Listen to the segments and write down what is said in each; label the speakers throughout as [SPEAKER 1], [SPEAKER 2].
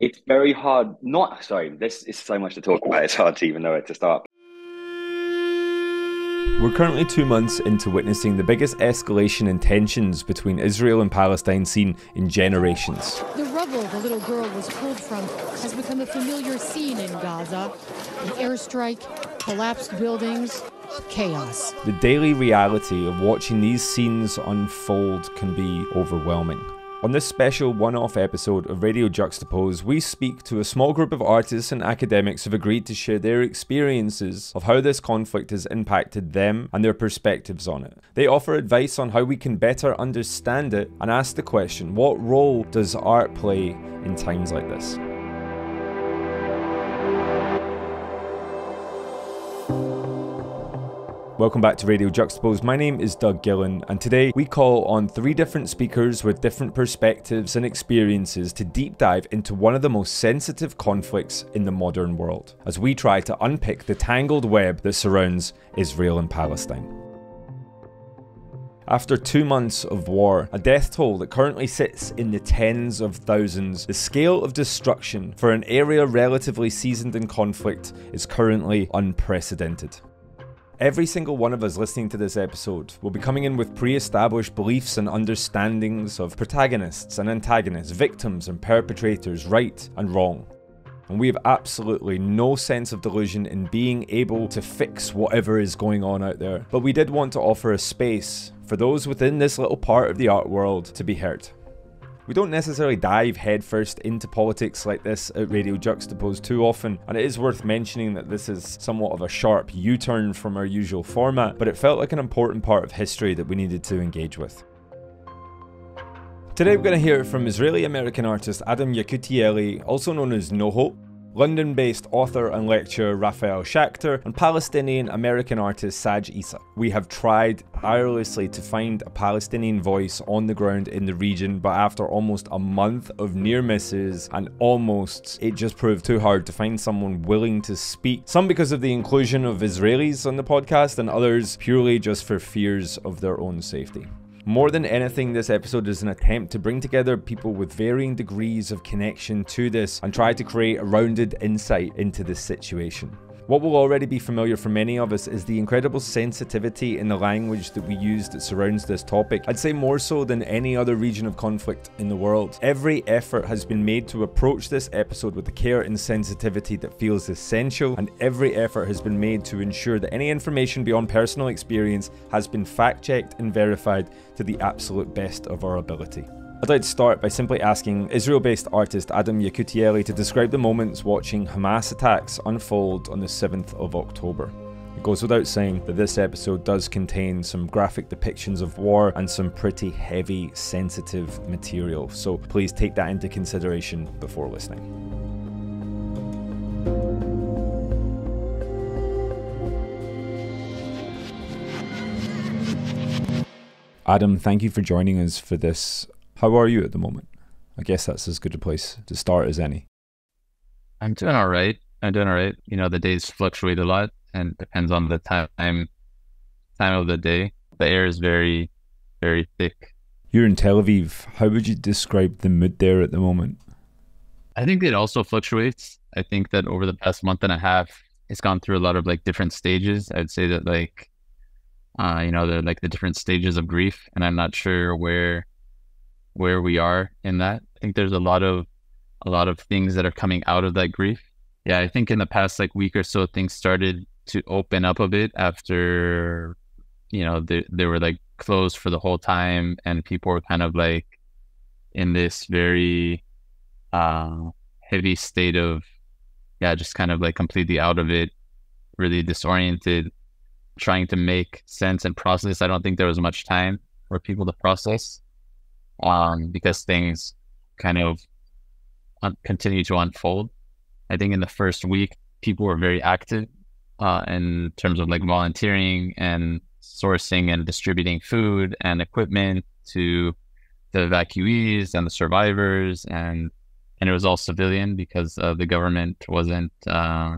[SPEAKER 1] It's very hard. Not sorry. This is so much to talk about. It's hard to even know where to start.
[SPEAKER 2] We're currently two months into witnessing the biggest escalation in tensions between Israel and Palestine seen in generations.
[SPEAKER 3] The rubble the little girl was pulled from has become a familiar scene in Gaza. An airstrike, collapsed buildings, chaos.
[SPEAKER 2] The daily reality of watching these scenes unfold can be overwhelming. On this special one off episode of Radio Juxtapoz, we speak to a small group of artists and academics who've agreed to share their experiences of how this conflict has impacted them and their perspectives on it. They offer advice on how we can better understand it and ask the question what role does art play in times like this? Welcome back to Radio Juxtapoz. My name is Doug Gillen, and today we call on three different speakers with different perspectives and experiences to deep dive into one of the most sensitive conflicts in the modern world as we try to unpick the tangled web that surrounds Israel and Palestine. After two months of war, a death toll that currently sits in the tens of thousands, the scale of destruction for an area relatively seasoned in conflict is currently unprecedented. Every single one of us listening to this episode will be coming in with pre established beliefs and understandings of protagonists and antagonists, victims and perpetrators, right and wrong. And we have absolutely no sense of delusion in being able to fix whatever is going on out there. But we did want to offer a space for those within this little part of the art world to be heard. We don't necessarily dive headfirst into politics like this at Radio Juxtapoz too often, and it is worth mentioning that this is somewhat of a sharp U turn from our usual format, but it felt like an important part of history that we needed to engage with. Today we're going to hear from Israeli American artist Adam Yekutieli, also known as Know Hope, London based author and lecturer Rafael Schacter, and Palestinian American artist Saj Issa. We have tried tirelessly to find a Palestinian voice on the ground in the region, but after almost a month of near misses and almost, it just proved too hard to find someone willing to speak. Some because of the inclusion of Israelis on the podcast, and others purely just for fears of their own safety. More than anything, this episode is an attempt to bring together people with varying degrees of connection to this and try to create a rounded insight into this situation. What will already be familiar for many of us is the incredible sensitivity in the language that we use that surrounds this topic. I'd say more so than any other region of conflict in the world. Every effort has been made to approach this episode with the care and sensitivity that feels essential, and every effort has been made to ensure that any information beyond personal experience has been fact checked and verified to the absolute best of our ability. I'd like to start by simply asking Israel based artist Adam Yekutieli to describe the moments watching Hamas attacks unfold on the 7th of October. It goes without saying that this episode does contain some graphic depictions of war and some pretty heavy, sensitive material, so please take that into consideration before listening. Adam, thank you for joining us for this how are you at the moment? I guess that's as good a place to start as any.
[SPEAKER 4] I'm doing all right. I'm doing all right. You know, the days fluctuate a lot and depends on the time time of the day. The air is very, very thick.
[SPEAKER 2] You're in Tel Aviv. How would you describe the mood there at the moment?
[SPEAKER 4] I think it also fluctuates. I think that over the past month and a half, it's gone through a lot of like different stages. I'd say that like, uh, you know, they're like the different stages of grief, and I'm not sure where where we are in that. I think there's a lot of a lot of things that are coming out of that grief. Yeah, I think in the past like week or so things started to open up a bit after you know they they were like closed for the whole time and people were kind of like in this very uh heavy state of yeah, just kind of like completely out of it, really disoriented, trying to make sense and process. I don't think there was much time for people to process um, because things kind of un- continue to unfold. I think in the first week, people were very active uh, in terms of like volunteering and sourcing and distributing food and equipment to the evacuees and the survivors and and it was all civilian because uh, the government wasn't uh,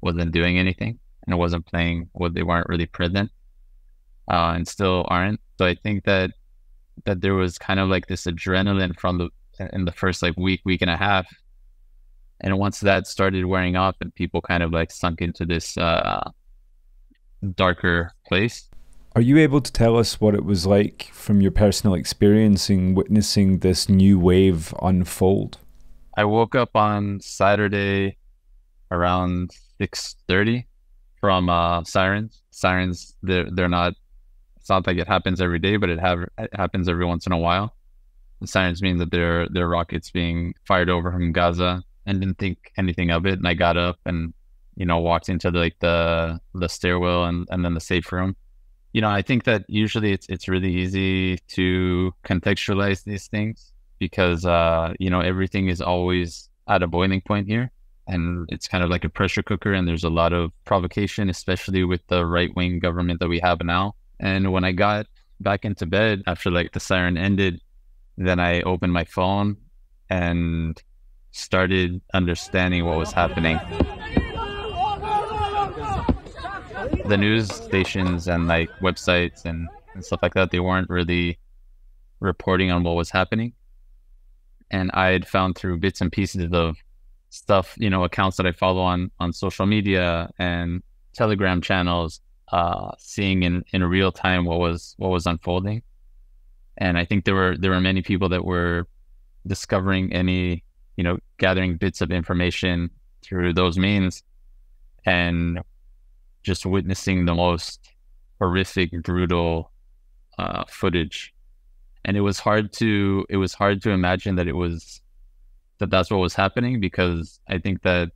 [SPEAKER 4] wasn't doing anything and it wasn't playing what they weren't really present uh, and still aren't. So I think that that there was kind of like this adrenaline from the in the first like week, week and a half. And once that started wearing off and people kind of like sunk into this uh, darker place.
[SPEAKER 2] Are you able to tell us what it was like from your personal experience in witnessing this new wave unfold?
[SPEAKER 4] I woke up on Saturday around 6:30 from uh, sirens. Sirens, they're they're not. Not like it happens every day, but it have it happens every once in a while. The sirens mean that there there are rockets being fired over from Gaza, and didn't think anything of it. And I got up and you know walked into the, like the the stairwell and and then the safe room. You know, I think that usually it's it's really easy to contextualize these things because uh, you know everything is always at a boiling point here and it's kind of like a pressure cooker and there's a lot of provocation especially with the right wing government that we have now and when i got back into bed after like the siren ended then i opened my phone and started understanding what was happening. The news stations and like websites and, and stuff like that they weren't really reporting on what was happening. And i had found through bits and pieces of stuff, you know, accounts that I follow on on social media and Telegram channels, uh, seeing in in real time what was what was unfolding. And I think there were there were many people that were discovering any, you know, gathering bits of information through those means, and just witnessing the most horrific, brutal uh, footage. And it was hard to it was hard to imagine that it was that that's what was happening because I think that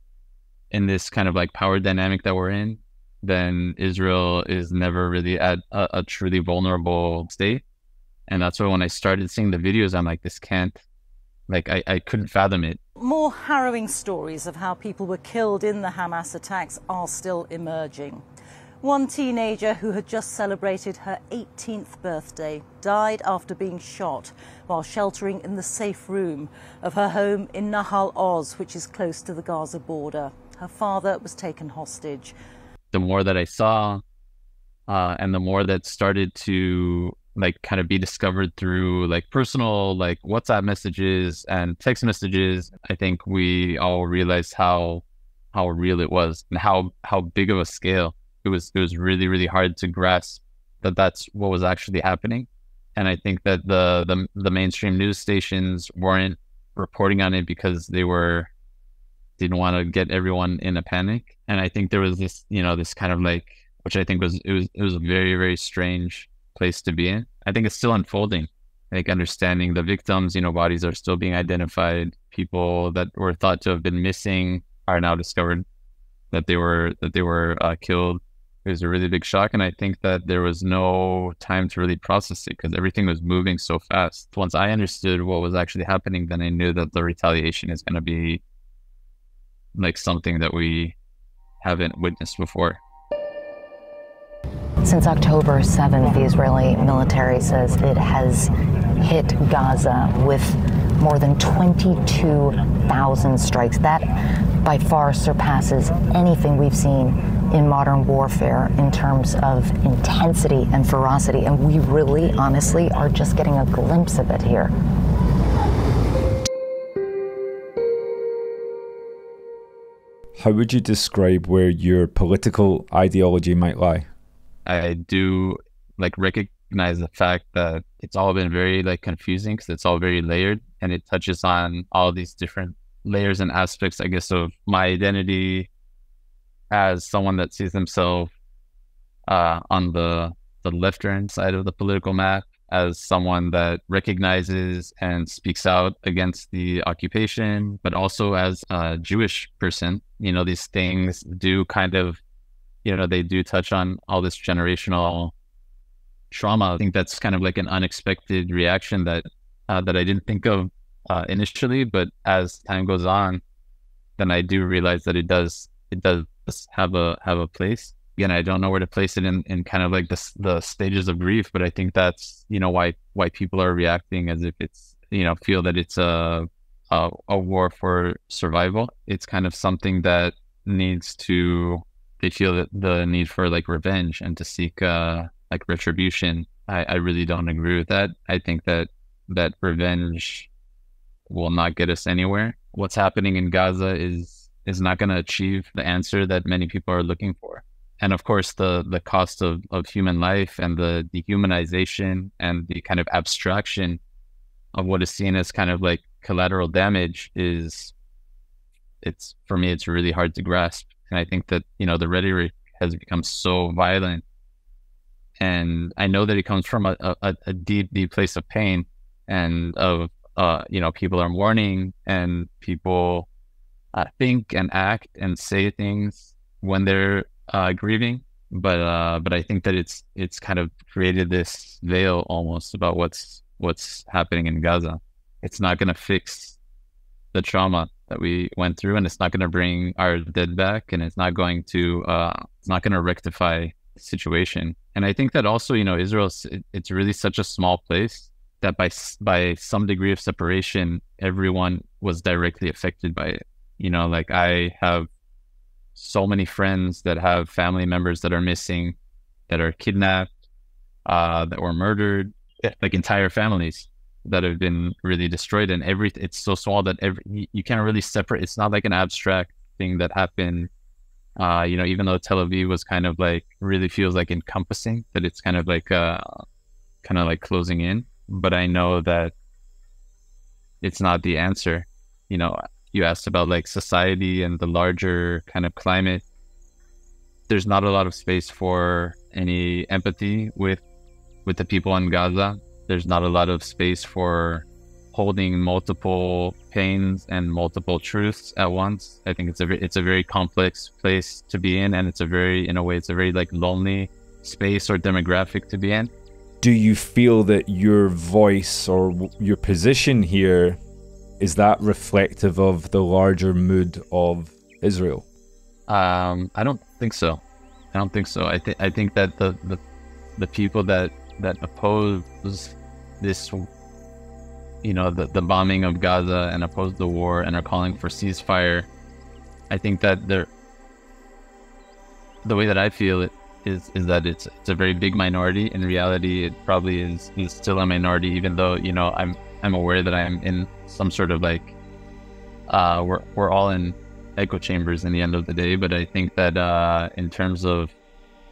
[SPEAKER 4] in this kind of like power dynamic that we're in, then Israel is never really at a, a truly vulnerable state. And that's why when I started seeing the videos, I'm like, this can't, like, I, I couldn't fathom it.
[SPEAKER 5] More harrowing stories of how people were killed in the Hamas attacks are still emerging. One teenager who had just celebrated her 18th birthday died after being shot while sheltering in the safe room of her home in Nahal Oz, which is close to the Gaza border. Her father was taken hostage.
[SPEAKER 4] The more that I saw, uh, and the more that started to like kind of be discovered through like personal like WhatsApp messages and text messages, I think we all realized how how real it was and how how big of a scale it was it was really really hard to grasp that that's what was actually happening. And i think that the the, the mainstream news stations weren't reporting on it because they were didn't want to get everyone in a panic and i think there was this you know this kind of like which i think was it was it was a very very strange place to be in i think it's still unfolding like understanding the victims you know bodies are still being identified people that were thought to have been missing are now discovered that they were that they were uh, killed it was a really big shock. And I think that there was no time to really process it because everything was moving so fast. Once I understood what was actually happening, then I knew that the retaliation is going to be like something that we haven't witnessed before.
[SPEAKER 6] Since October 7th, the Israeli military says it has hit Gaza with more than 22,000 strikes. That by far surpasses anything we've seen in modern warfare in terms of intensity and ferocity. And we really, honestly, are just getting a glimpse of it here.
[SPEAKER 2] How would you describe where your political ideology might lie?
[SPEAKER 4] I do like recognize the fact that it's all been very like confusing because it's all very layered and it touches on all these different layers and aspects, I guess, of my identity, as someone that sees themselves uh, on the the left hand side of the political map, as someone that recognizes and speaks out against the occupation, but also as a Jewish person. You know, these things do kind of, you know, they do touch on all this generational trauma. I think that's kind of like an unexpected reaction that uh, that I didn't think of uh, initially, but as time goes on, then I do realize that it does it does have a have a place. Again, I don't know where to place it in, in kind of like the the stages of grief, but I think that's you know why why people are reacting as if it's you know feel that it's a a, a war for survival. It's kind of something that needs to they feel that the need for like revenge and to seek uh like retribution. I, I really don't agree with that. I think that that revenge will not get us anywhere. What's happening in Gaza is is not going to achieve the answer that many people are looking for. And of course, the the cost of, of human life and the dehumanization and the kind of abstraction of what is seen as kind of like collateral damage is it's for me it's really hard to grasp. And I think that, you know, the rhetoric has become so violent. And I know that it comes from a, a, a deep, deep place of pain and of uh, you know, people are mourning and people uh, think and act and say things when they're uh, grieving. But uh, but I think that it's it's kind of created this veil almost about what's what's happening in Gaza. It's not going to fix the trauma that we went through, and it's not going to bring our dead back, and it's not going to uh, it's not going to rectify the situation. And I think that also, you know, Israel it, it's really such a small place that by by some degree of separation, everyone was directly affected by it. You know, like I have so many friends that have family members that are missing, that are kidnapped, uh, that were murdered, like entire families that have been really destroyed. And every it's so small that every you can't really separate. It's not like an abstract thing that happened. Uh, you know, even though Tel Aviv was kind of like really feels like encompassing, that it's kind of like uh, kind of like closing in but I know that it's not the answer. You know, you asked about like society and the larger kind of climate. There's not a lot of space for any empathy with with the people in Gaza. There's not a lot of space for holding multiple pains and multiple truths at once. I think it's a it's a very complex place to be in, and it's a very in a way it's a very like lonely space or demographic to be in
[SPEAKER 2] do you feel that your voice or your position here is that reflective of the larger mood of Israel?
[SPEAKER 4] Um, I don't think so. I don't think so. I think I think that the, the the people that that oppose this, you know, the the bombing of Gaza and oppose the war and are calling for ceasefire, I think that they're the way that I feel it is is that it's it's a very big minority. In reality, it probably is is still a minority, even though you know I'm I'm aware that I'm in some sort of like uh, we're we're all in echo chambers in the end of the day. But I think that uh, in terms of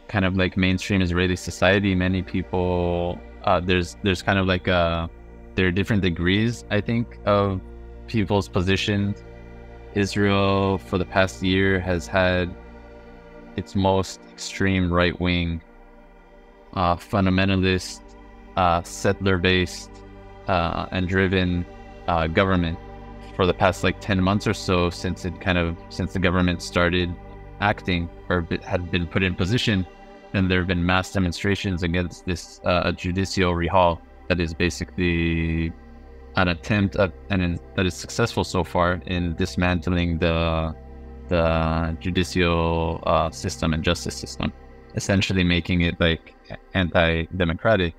[SPEAKER 4] kind of like mainstream Israeli society, many people uh, there's there's kind of like uh, there are different degrees I think of people's positions. Israel for the past year has had its most extreme right wing, uh, fundamentalist, uh, settler based, uh, and driven uh, government for the past like 10 months or so since it kind of since the government started acting or had been put in position and there have been mass demonstrations against this uh, judicial rehaul that is basically an attempt at, and that is successful so far in dismantling the the judicial uh, system and justice system, essentially making it like anti-democratic.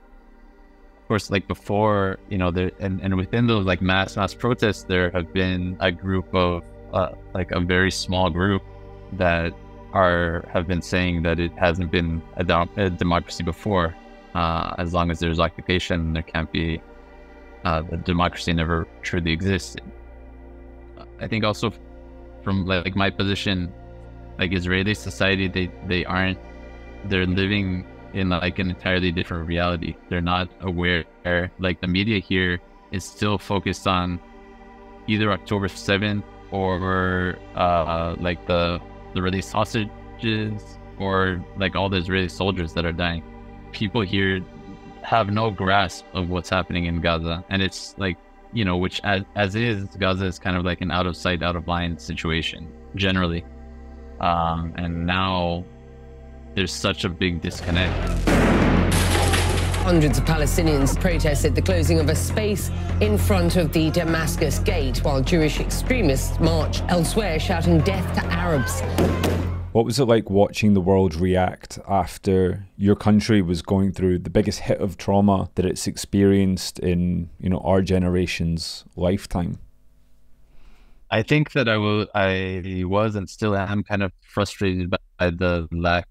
[SPEAKER 4] Of course, like before, you know, there and, and within those like mass mass protests, there have been a group of uh, like a very small group that are have been saying that it hasn't been a, a democracy before. Uh, as long as there's occupation, there can't be uh, the democracy never truly existed. I think also from like my position, like Israeli society, they they aren't they're living in like an entirely different reality. They're not aware. Like the media here is still focused on either October seventh or uh, like the the released hostages or like all the Israeli soldiers that are dying. People here have no grasp of what's happening in Gaza, and it's like you know, which as, as is, Gaza is kind of like an out of sight, out of mind situation generally. Um, and now there's such a big disconnect.
[SPEAKER 7] Hundreds of Palestinians protested the closing of a space in front of the Damascus Gate, while Jewish extremists marched elsewhere, shouting death to Arabs.
[SPEAKER 2] What was it like watching the world react after your country was going through the biggest hit of trauma that it's experienced in, you know, our generation's lifetime?
[SPEAKER 4] I think that I will I was and still am kind of frustrated by the lack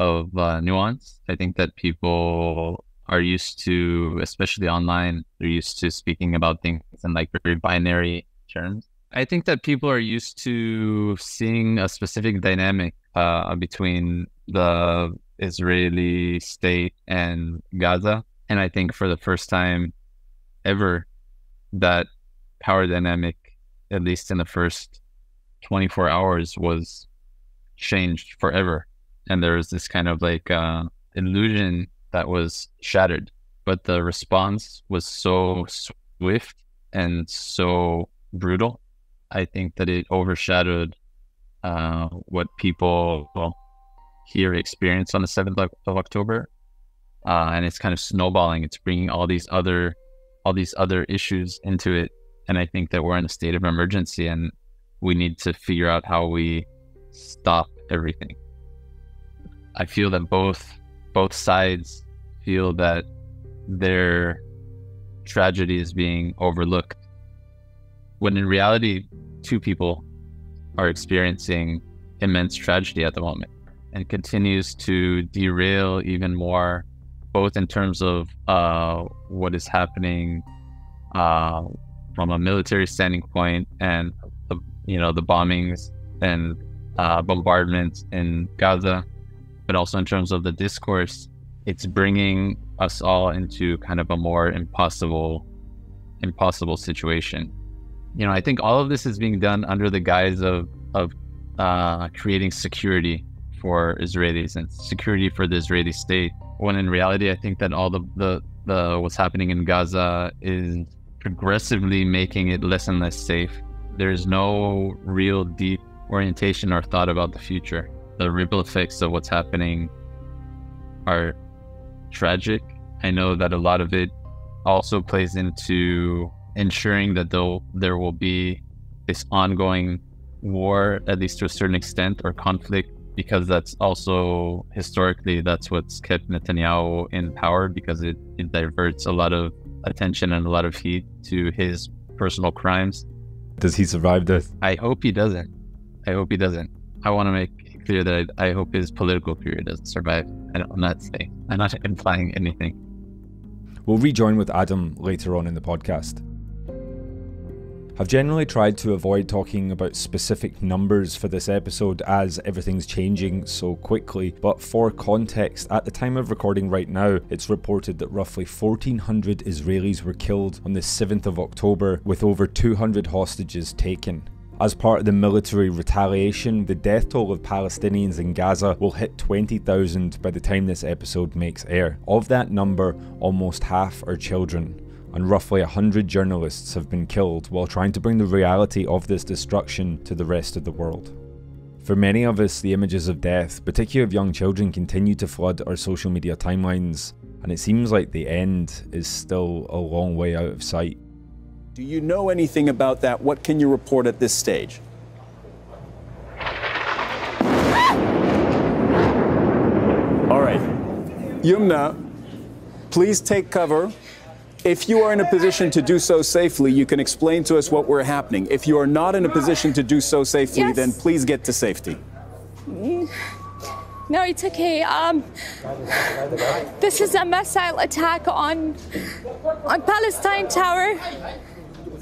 [SPEAKER 4] of uh, nuance. I think that people are used to, especially online, they're used to speaking about things in like very binary terms. I think that people are used to seeing a specific dynamic uh, between the Israeli state and Gaza. And I think for the first time ever, that power dynamic, at least in the first 24 hours, was changed forever. And there was this kind of like uh, illusion that was shattered. But the response was so swift and so brutal. I think that it overshadowed uh, what people well, here experience on the 7th of October. Uh, and it's kind of snowballing. It's bringing all these other, all these other issues into it. And I think that we're in a state of emergency and we need to figure out how we stop everything. I feel that both both sides feel that their tragedy is being overlooked. When in reality two people are experiencing immense tragedy at the moment and continues to derail even more both in terms of uh, what is happening uh, from a military standing point and the, you know the bombings and uh, bombardments in Gaza but also in terms of the discourse, it's bringing us all into kind of a more impossible, impossible situation. You know, I think all of this is being done under the guise of of uh, creating security for Israelis and security for the Israeli state. When in reality, I think that all the the, the what's happening in Gaza is progressively making it less and less safe. There's no real deep orientation or thought about the future the ripple effects of what's happening are tragic. I know that a lot of it also plays into ensuring that though there will be this ongoing war, at least to a certain extent, or conflict, because that's also historically that's what's kept Netanyahu in power because it, it diverts a lot of attention and a lot of heat to his personal crimes.
[SPEAKER 2] Does he survive this?
[SPEAKER 4] I hope he doesn't. I hope he doesn't. I want to make clear that I, I hope his political career doesn't survive. I am not saying, I'm not implying anything.
[SPEAKER 2] We'll rejoin with Adam later on in the podcast. I've generally tried to avoid talking about specific numbers for this episode as everything's changing so quickly, but for context, at the time of recording right now, it's reported that roughly 1,400 Israelis were killed on the 7th of October, with over 200 hostages taken. As part of the military retaliation, the death toll of Palestinians in Gaza will hit 20,000 by the time this episode makes air. Of that number, almost half are children and roughly 100 journalists have been killed while trying to bring the reality of this destruction to the rest of the world. For many of us, the images of death, particularly of young children, continue to flood our social media timelines, and it seems like the end is still a long way out of sight.
[SPEAKER 8] Do you know anything about that? What can you report at this stage? All right. Yumna, please take cover. If you are in a position to do so safely, you can explain to us what we're happening. If you are not in a position to do so safely, yes. then please get to safety.
[SPEAKER 9] No, it's okay. Um, this is a missile attack on on Palestine Tower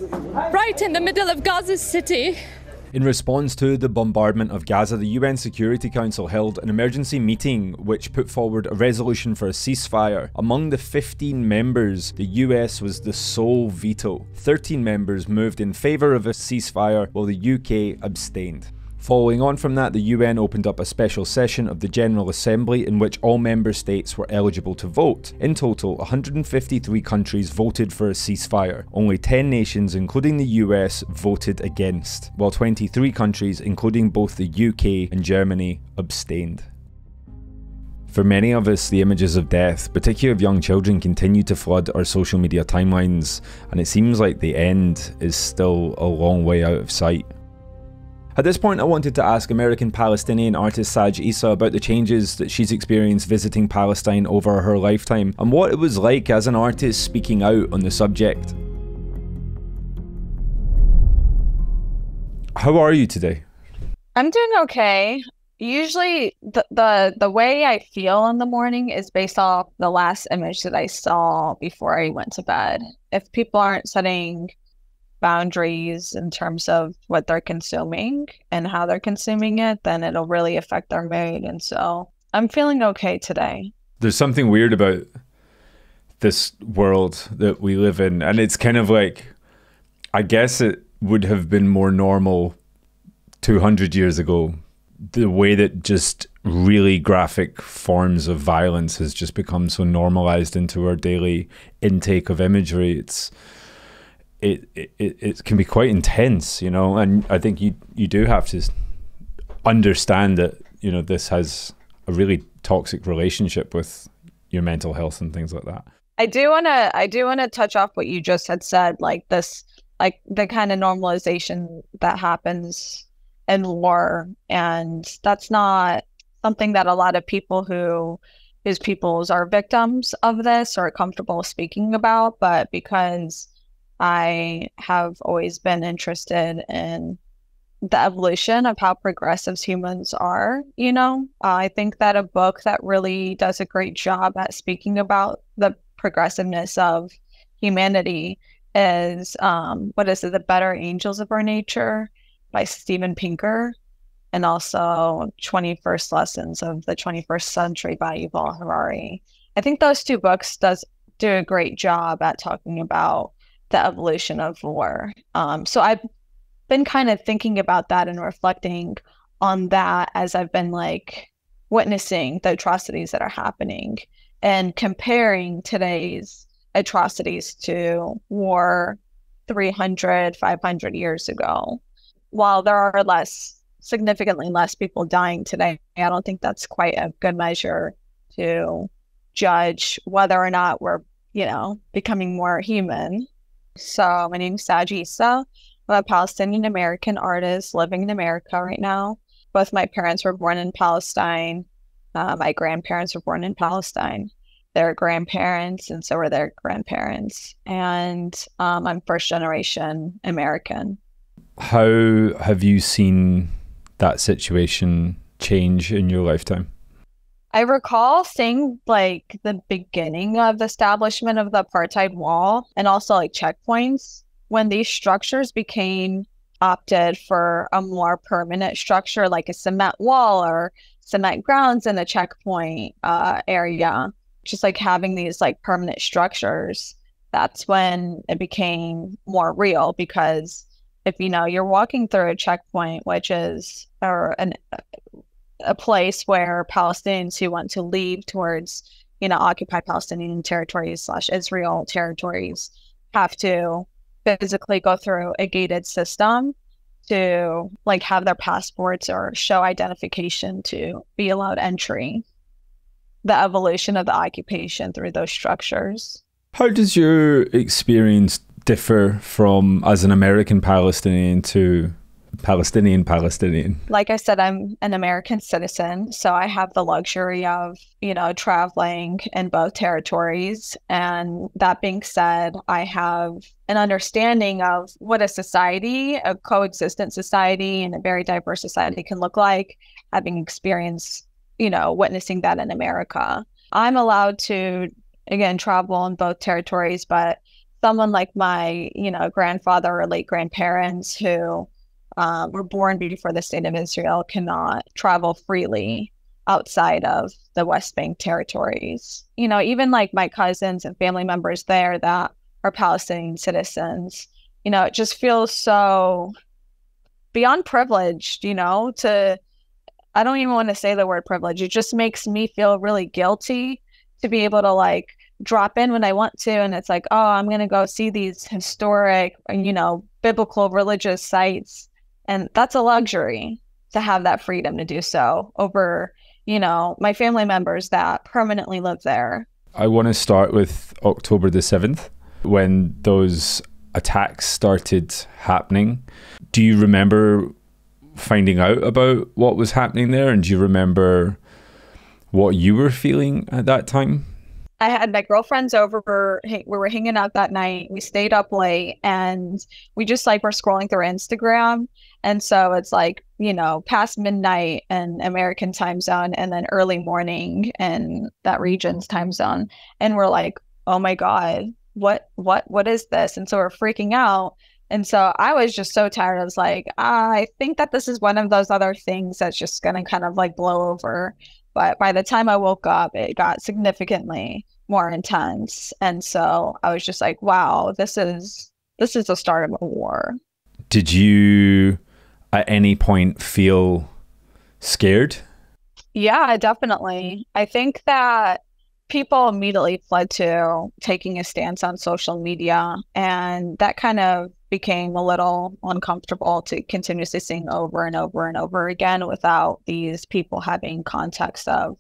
[SPEAKER 9] right in the middle of Gaza City.
[SPEAKER 2] In response to the bombardment of Gaza, the UN Security Council held an emergency meeting which put forward a resolution for a ceasefire. Among the 15 members, the US was the sole veto. 13 members moved in favour of a ceasefire while the UK abstained. Following on from that, the UN opened up a special session of the General Assembly in which all member states were eligible to vote. In total, 153 countries voted for a ceasefire. Only 10 nations, including the US, voted against, while 23 countries, including both the UK and Germany, abstained. For many of us, the images of death, particularly of young children, continue to flood our social media timelines, and it seems like the end is still a long way out of sight. At this point, I wanted to ask American Palestinian artist Saj Issa about the changes that she's experienced visiting Palestine over her lifetime and what it was like as an artist speaking out on the subject. How are you today?
[SPEAKER 10] I'm doing okay. usually the, the the way I feel in the morning is based off the last image that I saw before I went to bed. If people aren't setting boundaries in terms of what they're consuming and how they're consuming it, then it'll really affect their mood. And so I'm feeling okay today.
[SPEAKER 2] There's something weird about this world that we live in. And it's kind of like, I guess it would have been more normal 200 years ago. The way that just really graphic forms of violence has just become so normalized into our daily intake of imagery. It's, it, it it can be quite intense, you know, and I think you you do have to understand that you know this has a really toxic relationship with your mental health and things like that.
[SPEAKER 10] I do want to I do want to touch off what you just had said like this like the kind of normalization that happens in war and that's not something that a lot of people who whose peoples are victims of this are comfortable speaking about but because I have always been interested in the evolution of how progressives humans are. You know, uh, I think that a book that really does a great job at speaking about the progressiveness of humanity is um, what is it, The Better Angels of Our Nature by Steven Pinker, and also 21st Lessons of the 21st Century by Yuval Harari. I think those two books does do a great job at talking about the evolution of war. Um, so I've been kind of thinking about that and reflecting on that as I've been like witnessing the atrocities that are happening and comparing today's atrocities to war 300, 500 years ago. While there are less, significantly less people dying today, I don't think that's quite a good measure to judge whether or not we're, you know, becoming more human so my name is Saji. I'm a Palestinian American artist living in America right now. Both my parents were born in Palestine. Uh, my grandparents were born in Palestine. Their grandparents, and so were their grandparents. And um, I'm first generation American.
[SPEAKER 2] How have you seen that situation change in your lifetime?
[SPEAKER 10] I recall seeing like the beginning of the establishment of the apartheid wall and also like checkpoints when these structures became opted for a more permanent structure like a cement wall or cement grounds in the checkpoint uh, area. Just like having these like permanent structures that's when it became more real because if you know you're walking through a checkpoint which is or an a place where Palestinians who want to leave towards, you know, occupied Palestinian territories slash Israel territories have to physically go through a gated system to like have their passports or show identification to be allowed entry. The evolution of the occupation through those structures.
[SPEAKER 2] How does your experience differ from as an American Palestinian to Palestinian Palestinian.
[SPEAKER 10] Like I said, I'm an American citizen, so I have the luxury of, you know, traveling in both territories. And that being said, I have an understanding of what a society, a coexistent society, and a very diverse society can look like, having experienced, you know, witnessing that in America. I'm allowed to, again, travel in both territories, but someone like my, you know, grandfather or late grandparents who um, were born before the state of Israel cannot travel freely outside of the West Bank territories. You know, even like my cousins and family members there that are Palestinian citizens, you know, it just feels so beyond privileged, you know, to, I don't even want to say the word privilege. It just makes me feel really guilty to be able to like drop in when I want to. And it's like, oh, I'm going to go see these historic, you know, biblical religious sites and that's a luxury to have that freedom to do so over, you know, my family members that permanently live there.
[SPEAKER 2] I want to start with October the 7th when those attacks started happening. Do you remember finding out about what was happening there? And do you remember what you were feeling at that time?
[SPEAKER 10] I had my girlfriends over. We were hanging out that night. We stayed up late and we just like were scrolling through Instagram. And so it's like you know, past midnight in American time zone and then early morning in that region's time zone. And we're like, oh my God, what what what is this? And so we're freaking out. And so I was just so tired. I was like, I think that this is one of those other things that's just gonna kind of like blow over. But by the time I woke up, it got significantly more intense. And so I was just like, wow, this is this is the start of a war.
[SPEAKER 2] Did you at any point feel scared?
[SPEAKER 10] Yeah, definitely. I think that people immediately fled to taking a stance on social media, and that kind of became a little uncomfortable to continuously seeing over and over and over again without these people having context of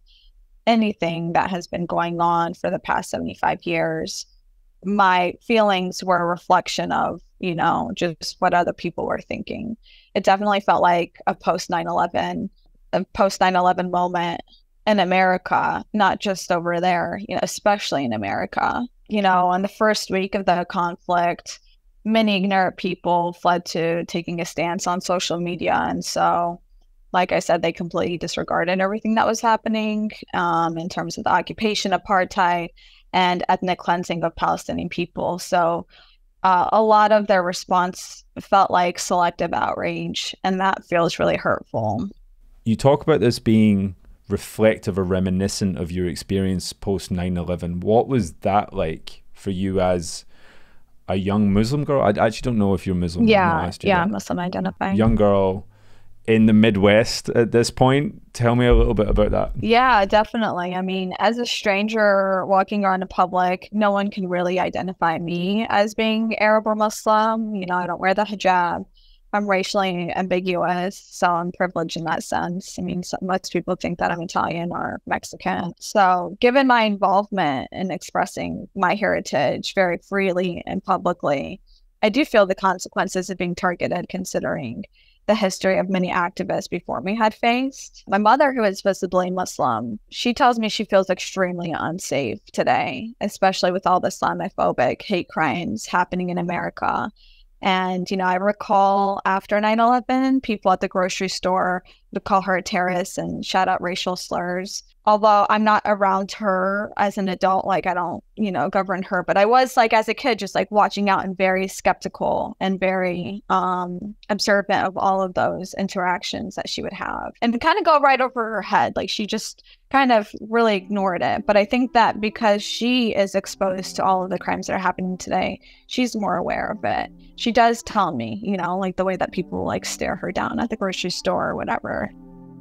[SPEAKER 10] anything that has been going on for the past 75 years. My feelings were a reflection of, you know, just what other people were thinking. It definitely felt like a post 9 11, a post 9 11 moment in America, not just over there, you know, especially in America. You know, in the first week of the conflict, many ignorant people fled to taking a stance on social media. And so, like I said, they completely disregarded everything that was happening um, in terms of the occupation, apartheid, and ethnic cleansing of Palestinian people. So, uh, a lot of their response felt like selective outrage, and that feels really hurtful.
[SPEAKER 2] You talk about this being reflective or reminiscent of your experience post 9-11 what was that like for you as a young muslim girl i actually don't know if you're muslim
[SPEAKER 10] yeah yeah that. muslim identifying
[SPEAKER 2] young girl in the midwest at this point. Tell me a little bit about that.
[SPEAKER 10] Yeah definitely. I mean as a stranger walking around in public no one can really identify me as being arab or muslim. You know i don't wear the hijab. I'm racially ambiguous, so I'm privileged in that sense. I mean, so most people think that I'm Italian or Mexican. So, given my involvement in expressing my heritage very freely and publicly, I do feel the consequences of being targeted, considering the history of many activists before me had faced. My mother, who is visibly Muslim, she tells me she feels extremely unsafe today, especially with all the Islamophobic hate crimes happening in America and, you know, I recall after 9 11, people at the grocery store would call her a terrorist and shout out racial slurs. Although I'm not around her as an adult, like I don't, you know, govern her, but I was like as a kid, just like watching out and very skeptical and very um observant of all of those interactions that she would have and kind of go right over her head. Like she just kind of really ignored it. But I think that because she is exposed to all of the crimes that are happening today, she's more aware of it. She does tell me, you know, like the way that people like stare her down at the grocery store or whatever.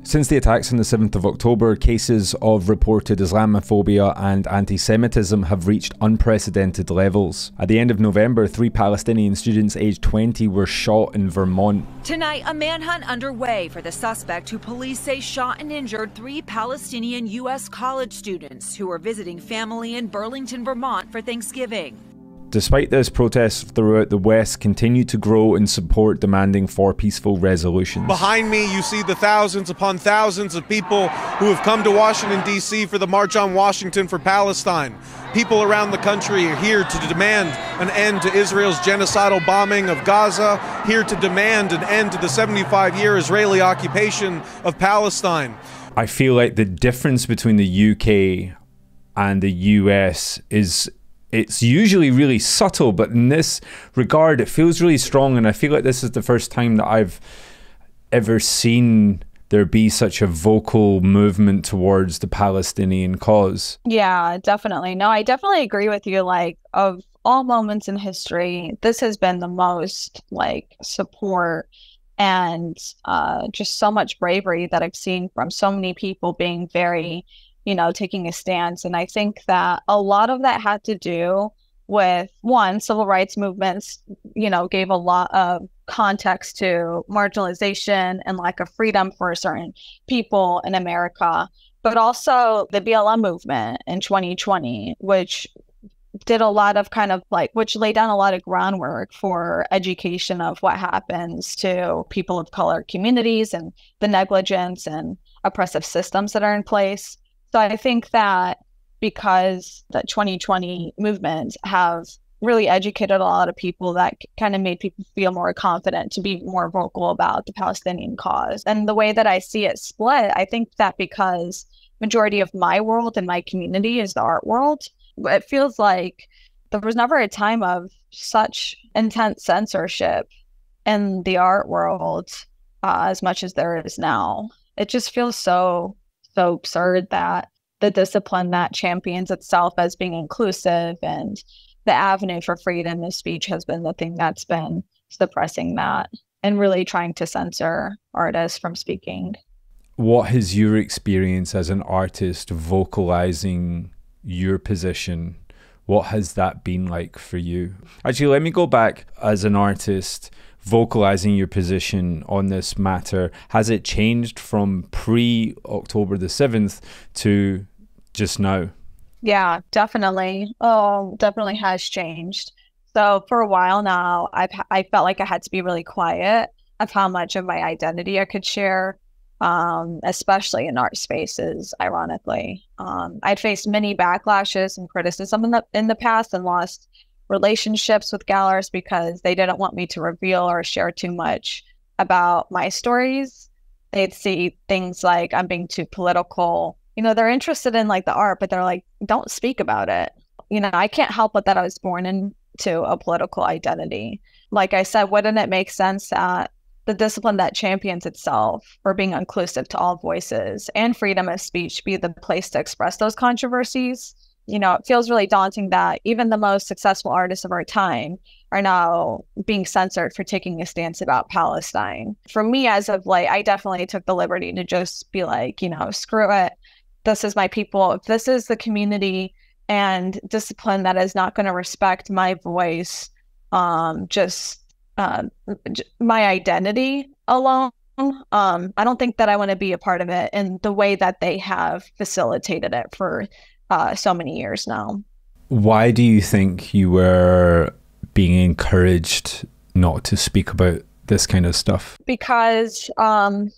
[SPEAKER 2] Since the attacks on the 7th of October, cases of reported Islamophobia and anti Semitism have reached unprecedented levels. At the end of November, three Palestinian students aged 20 were shot in Vermont.
[SPEAKER 11] Tonight, a manhunt underway for the suspect who police say shot and injured three Palestinian U.S. college students who were visiting family in Burlington, Vermont for Thanksgiving.
[SPEAKER 2] Despite this, protests throughout the West continue to grow in support demanding for peaceful resolutions.
[SPEAKER 12] Behind me, you see the thousands upon thousands of people who have come to Washington, D.C. for the March on Washington for Palestine. People around the country are here to demand an end to Israel's genocidal bombing of Gaza, here to demand an end to the 75 year Israeli occupation of Palestine.
[SPEAKER 2] I feel like the difference between the UK and the US is it's usually really subtle, but in this regard, it feels really strong. And I feel like this is the first time that I've ever seen there be such a vocal movement towards the Palestinian cause.
[SPEAKER 10] Yeah, definitely. No, I definitely agree with you. Like, of all moments in history, this has been the most like support and uh, just so much bravery that I've seen from so many people being very you know, taking a stance. And I think that a lot of that had to do with one, civil rights movements, you know, gave a lot of context to marginalization and lack of freedom for certain people in America, but also the BLM movement in 2020, which did a lot of kind of like which laid down a lot of groundwork for education of what happens to people of color communities and the negligence and oppressive systems that are in place so I think that because the 2020 movement have really educated a lot of people that kind of made people feel more confident to be more vocal about the Palestinian cause. And the way that I see it split, I think that because majority of my world and my community is the art world, it feels like there was never a time of such intense censorship in the art world uh, as much as there is now. It just feels so so absurd that the discipline that champions itself as being inclusive and the avenue for freedom of speech has been the thing that's been suppressing that and really trying to censor artists from speaking.
[SPEAKER 2] What has your experience as an artist vocalizing your position? What has that been like for you? Actually, let me go back as an artist vocalizing your position on this matter. Has it changed from pre October the 7th to just now?
[SPEAKER 10] Yeah, definitely. Oh, definitely has changed. So for a while now, I've I felt like I had to be really quiet of how much of my identity I could share, um, especially in art spaces. Ironically, um, I'd faced many backlashes and criticism in the in the past and lost relationships with galleries because they didn't want me to reveal or share too much about my stories. They'd see things like I'm being too political you know, they're interested in like the art, but they're like, don't speak about it. You know, I can't help but that I was born into a political identity. Like I said, wouldn't it make sense that the discipline that champions itself for being inclusive to all voices and freedom of speech be the place to express those controversies? You know, it feels really daunting that even the most successful artists of our time are now being censored for taking a stance about Palestine. For me, as of late, I definitely took the liberty to just be like, you know, screw it this is my people, if this is the community and discipline that is not going to respect my voice, um, just uh, my identity alone, um, I don't think that I want to be a part of it in the way that they have facilitated it for uh, so many years now.
[SPEAKER 2] Why do you think you were being encouraged not to speak about this kind of stuff?
[SPEAKER 10] Because um,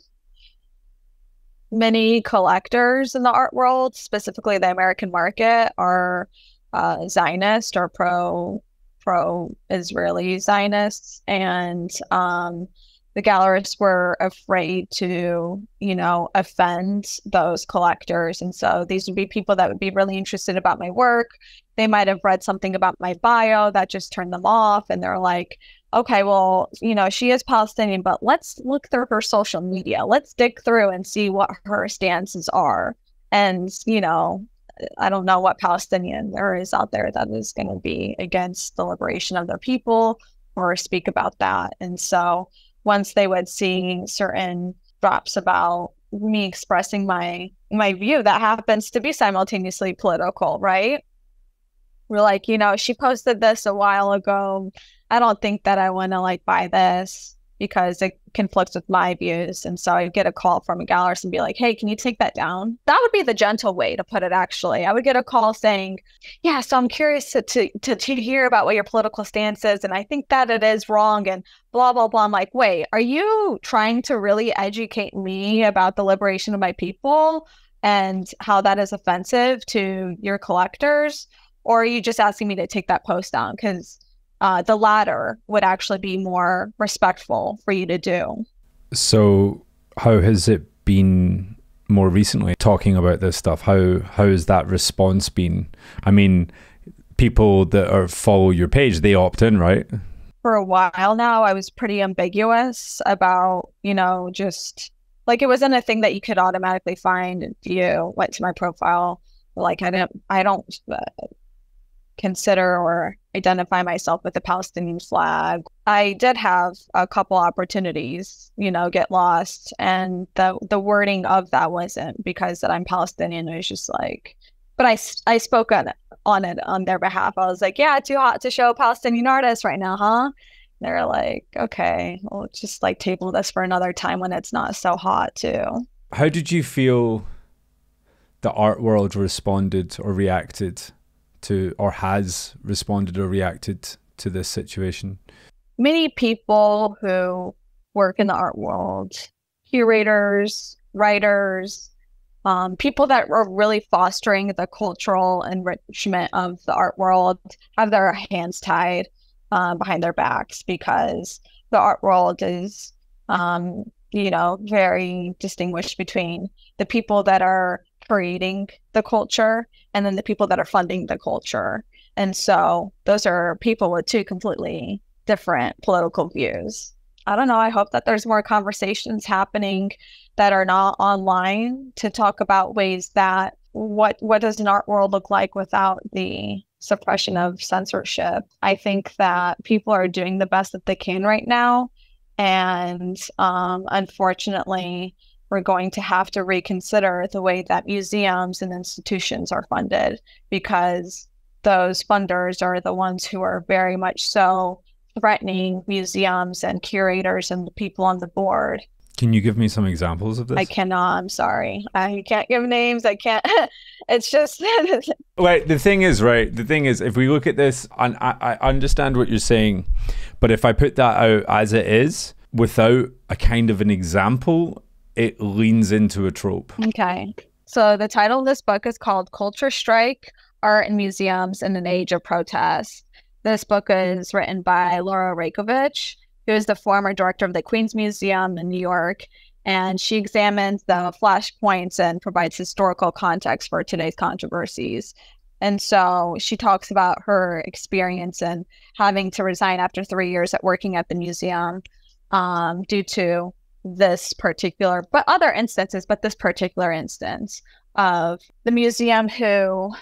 [SPEAKER 10] many collectors in the art world, specifically the American market, are uh, Zionist or pro pro Israeli Zionists, and um, the gallerists were afraid to, you know, offend those collectors, and so these would be people that would be really interested about my work. They might have read something about my bio that just turned them off, and they're like, okay, well, you know, she is Palestinian, but let's look through her social media. Let's dig through and see what her stances are. And, you know, I don't know what Palestinian there is out there that is going to be against the liberation of their people or speak about that. And so once they would see certain drops about me expressing my my view that happens to be simultaneously political, right? We're like, you know, she posted this a while ago I don't think that I want to like buy this because it conflicts with my views. And so I'd get a call from a gallerist and be like, hey, can you take that down? That would be the gentle way to put it, actually. I would get a call saying, yeah, so I'm curious to, to, to, to hear about what your political stance is. And I think that it is wrong and blah, blah, blah. I'm like, wait, are you trying to really educate me about the liberation of my people and how that is offensive to your collectors? Or are you just asking me to take that post down? Because uh, the latter would actually be more respectful for you to do.
[SPEAKER 2] So, how has it been more recently talking about this stuff? How how has that response been? I mean, people that are follow your page, they opt in, right?
[SPEAKER 10] For a while now, I was pretty ambiguous about, you know, just like it wasn't a thing that you could automatically find if you went to my profile. Like I didn't, I don't uh, consider or identify myself with the Palestinian flag. I did have a couple opportunities, you know, get lost, and the the wording of that wasn't because that I'm Palestinian. It was just like, but I I spoke on it on it on their behalf. I was like, yeah, too hot to show Palestinian artists right now, huh? They're like, okay, we'll just like table this for another time when it's not so hot too.
[SPEAKER 2] How did you feel the art world responded or reacted to or has responded or reacted to this situation?
[SPEAKER 10] Many people who work in the art world, curators, writers, um, people that are really fostering the cultural enrichment of the art world have their hands tied uh, behind their backs because the art world is, um, you know, very distinguished between the people that are creating the culture and then the people that are funding the culture. And so those are people with two completely different political views. I don't know. I hope that there's more conversations happening that are not online to talk about ways that what what does an art world look like without the suppression of censorship. I think that people are doing the best that they can right now, and um, unfortunately, we're going to have to reconsider the way that museums and institutions are funded because those funders are the ones who are very much so threatening museums and curators and the people on the board.
[SPEAKER 2] Can you give me some examples of this?
[SPEAKER 10] I cannot. I'm sorry. I can't give names. I can't. it's just.
[SPEAKER 2] Wait, the thing is, right? The thing is, if we look at this, and I, I understand what you're saying, but if I put that out as it is, without a kind of an example, it leans into a trope.
[SPEAKER 10] Okay. So the title of this book is called Culture Strike Art and Museums in an Age of Protest. This book is written by Laura Raicovich, who is the former director of the Queens Museum in New York. And she examines the flashpoints and provides historical context for today's controversies. And so she talks about her experience and having to resign after three years at working at the museum um, due to this particular, but other instances, but this particular instance of the museum who,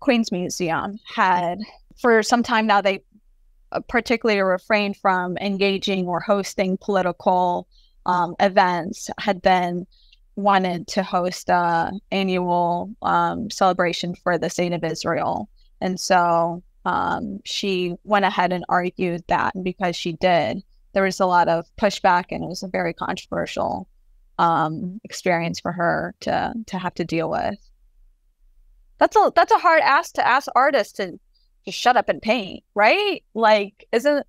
[SPEAKER 10] Queens Museum, had for some time now, they uh, particularly refrained from engaging or hosting political um, events, had then wanted to host a annual um, celebration for the state of Israel. And so um, she went ahead and argued that because she did, there was a lot of pushback and it was a very controversial um, experience for her to to have to deal with. That's a that's a hard ask to ask artists to just shut up and paint, right? Like, isn't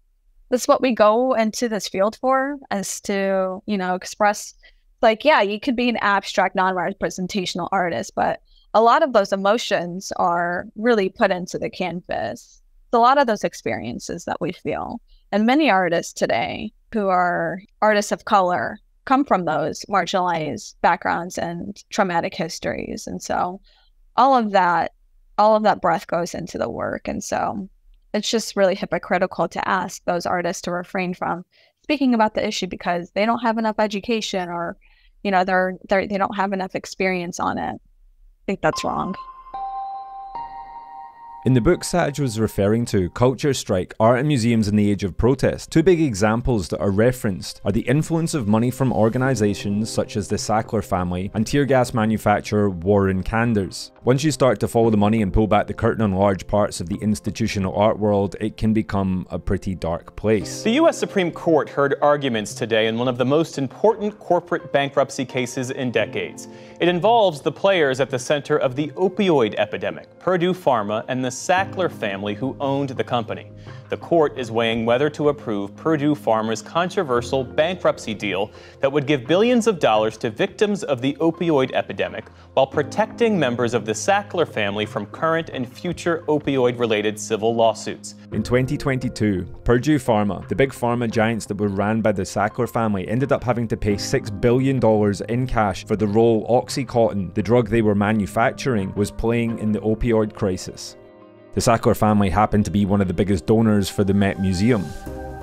[SPEAKER 10] this what we go into this field for? As to you know express, like, yeah, you could be an abstract, non-representational artist, but a lot of those emotions are really put into the canvas. It's a lot of those experiences that we feel. And many artists today who are artists of color come from those marginalized backgrounds and traumatic histories. And so all of that, all of that breath goes into the work. And so it's just really hypocritical to ask those artists to refrain from speaking about the issue because they don't have enough education or, you know, they're, they're they don't have enough experience on it. I think that's wrong.
[SPEAKER 2] In the book Saj was referring to, Culture Strike, Art and Museums in the Age of Protest, two big examples that are referenced are the influence of money from organisations such as the Sackler family and tear gas manufacturer Warren Kanders. Once you start to follow the money and pull back the curtain on large parts of the institutional art world, it can become a pretty dark place.
[SPEAKER 13] The US Supreme Court heard arguments today in one of the most important corporate bankruptcy cases in decades. It involves the players at the center of the opioid epidemic, Purdue Pharma and the Sackler family who owned the company. The court is weighing whether to approve Purdue Pharma's controversial bankruptcy deal that would give billions of dollars to victims of the opioid epidemic while protecting members of the Sackler family from current and future opioid related civil lawsuits.
[SPEAKER 2] In 2022, Purdue Pharma, the big pharma giants that were ran by the Sackler family, ended up having to pay $6 billion in cash for the role Oxycontin, the drug they were manufacturing, was playing in the opioid crisis. The Sackler family happened to be one of the biggest donors for the Met Museum.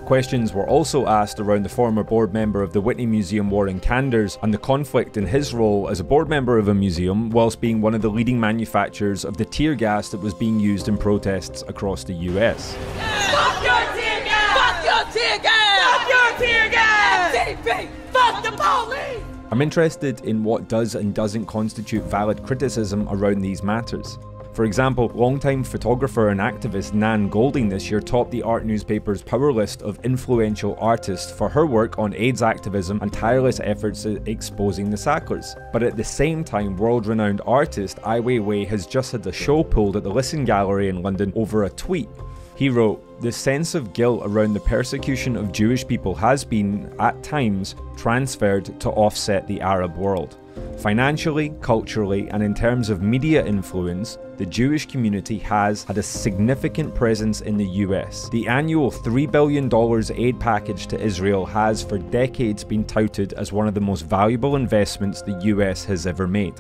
[SPEAKER 2] Questions were also asked around the former board member of the Whitney Museum, Warren Kanders, and the conflict in his role as a board member of a museum whilst being one of the leading manufacturers of the tear gas that was being used in protests across the US.
[SPEAKER 14] Fuck your tear gas! Fuck your tear gas! Fuck your tear gas! Fuck the police!
[SPEAKER 2] I'm interested in what does and doesn't constitute valid criticism around these matters. For example, longtime photographer and activist Nan Goldin this year topped the art newspaper's power list of influential artists for her work on AIDS activism and tireless efforts at exposing the Sacklers. But at the same time, world-renowned artist Ai Weiwei has just had a show pulled at the Lisson Gallery in London over a tweet. He wrote, The sense of guilt around the persecution of Jewish people has been, at times, transferred to offset the Arab world. Financially, culturally, and in terms of media influence, the Jewish community has had a significant presence in the US. The annual $3 billion aid package to Israel has for decades been touted as one of the most valuable investments the US has ever made.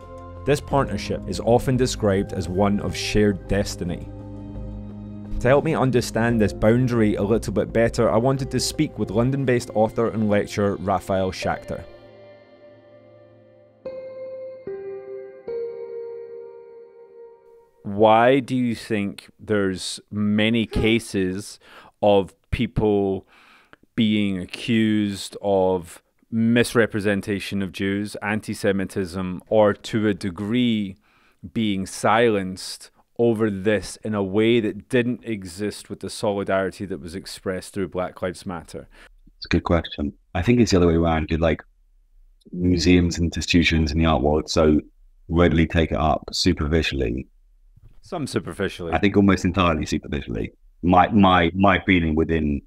[SPEAKER 2] This partnership is often described as one of shared destiny. To help me understand this boundary a little bit better, I wanted to speak with London based author and lecturer Rafael Schacter. Why do you think there's many cases of people being accused of misrepresentation of Jews, anti Semitism, or to a degree being silenced over this in a way that didn't exist with the solidarity that was expressed through Black Lives Matter?
[SPEAKER 15] It's a good question. I think it's the other way around. Did like museums and institutions in the art world so readily take it up superficially?
[SPEAKER 2] Some superficially.
[SPEAKER 15] I think almost entirely superficially. My my my feeling within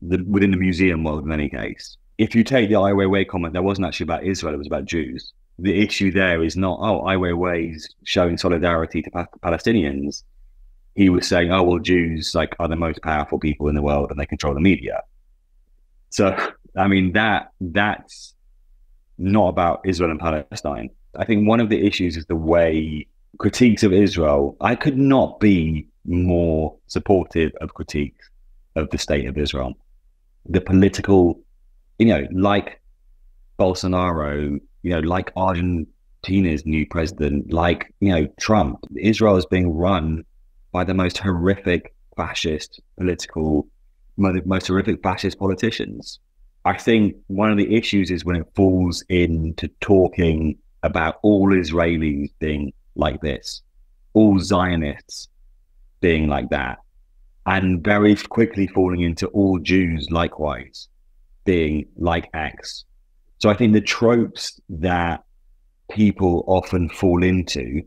[SPEAKER 15] the within the museum world in any case. If you take the Ai Weiwei comment, that wasn't actually about Israel, it was about Jews the issue there is not, oh, Ai Weiwei's showing solidarity to pa- Palestinians. He was saying, oh, well, Jews like are the most powerful people in the world and they control the media. So, I mean, that that's not about Israel and Palestine. I think one of the issues is the way critiques of Israel. I could not be more supportive of critiques of the state of Israel. The political, you know, like Bolsonaro you know, like Argentina's new president, like, you know, Trump, Israel is being run by the most horrific fascist political, most horrific fascist politicians. I think one of the issues is when it falls into talking about all Israelis being like this, all Zionists being like that, and very quickly falling into all Jews likewise being like X. So I think the tropes that people often fall into,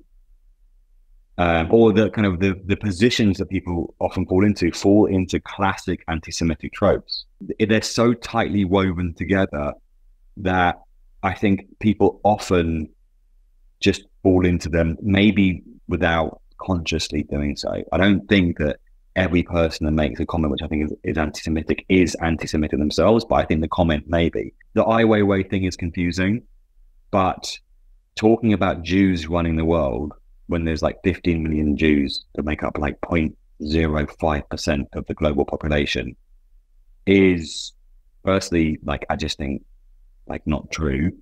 [SPEAKER 15] um, or the kind of the, the positions that people often fall into, fall into classic anti-Semitic tropes. They're so tightly woven together that I think people often just fall into them, maybe without consciously doing so. I don't think that every person that makes a comment, which I think is, is anti-Semitic, is anti-Semitic themselves. But I think the comment maybe the Ai Weiwei thing is confusing, but talking about Jews running the world when there's like 15 million Jews that make up like 0.05 percent of the global population is firstly like I just think like not true.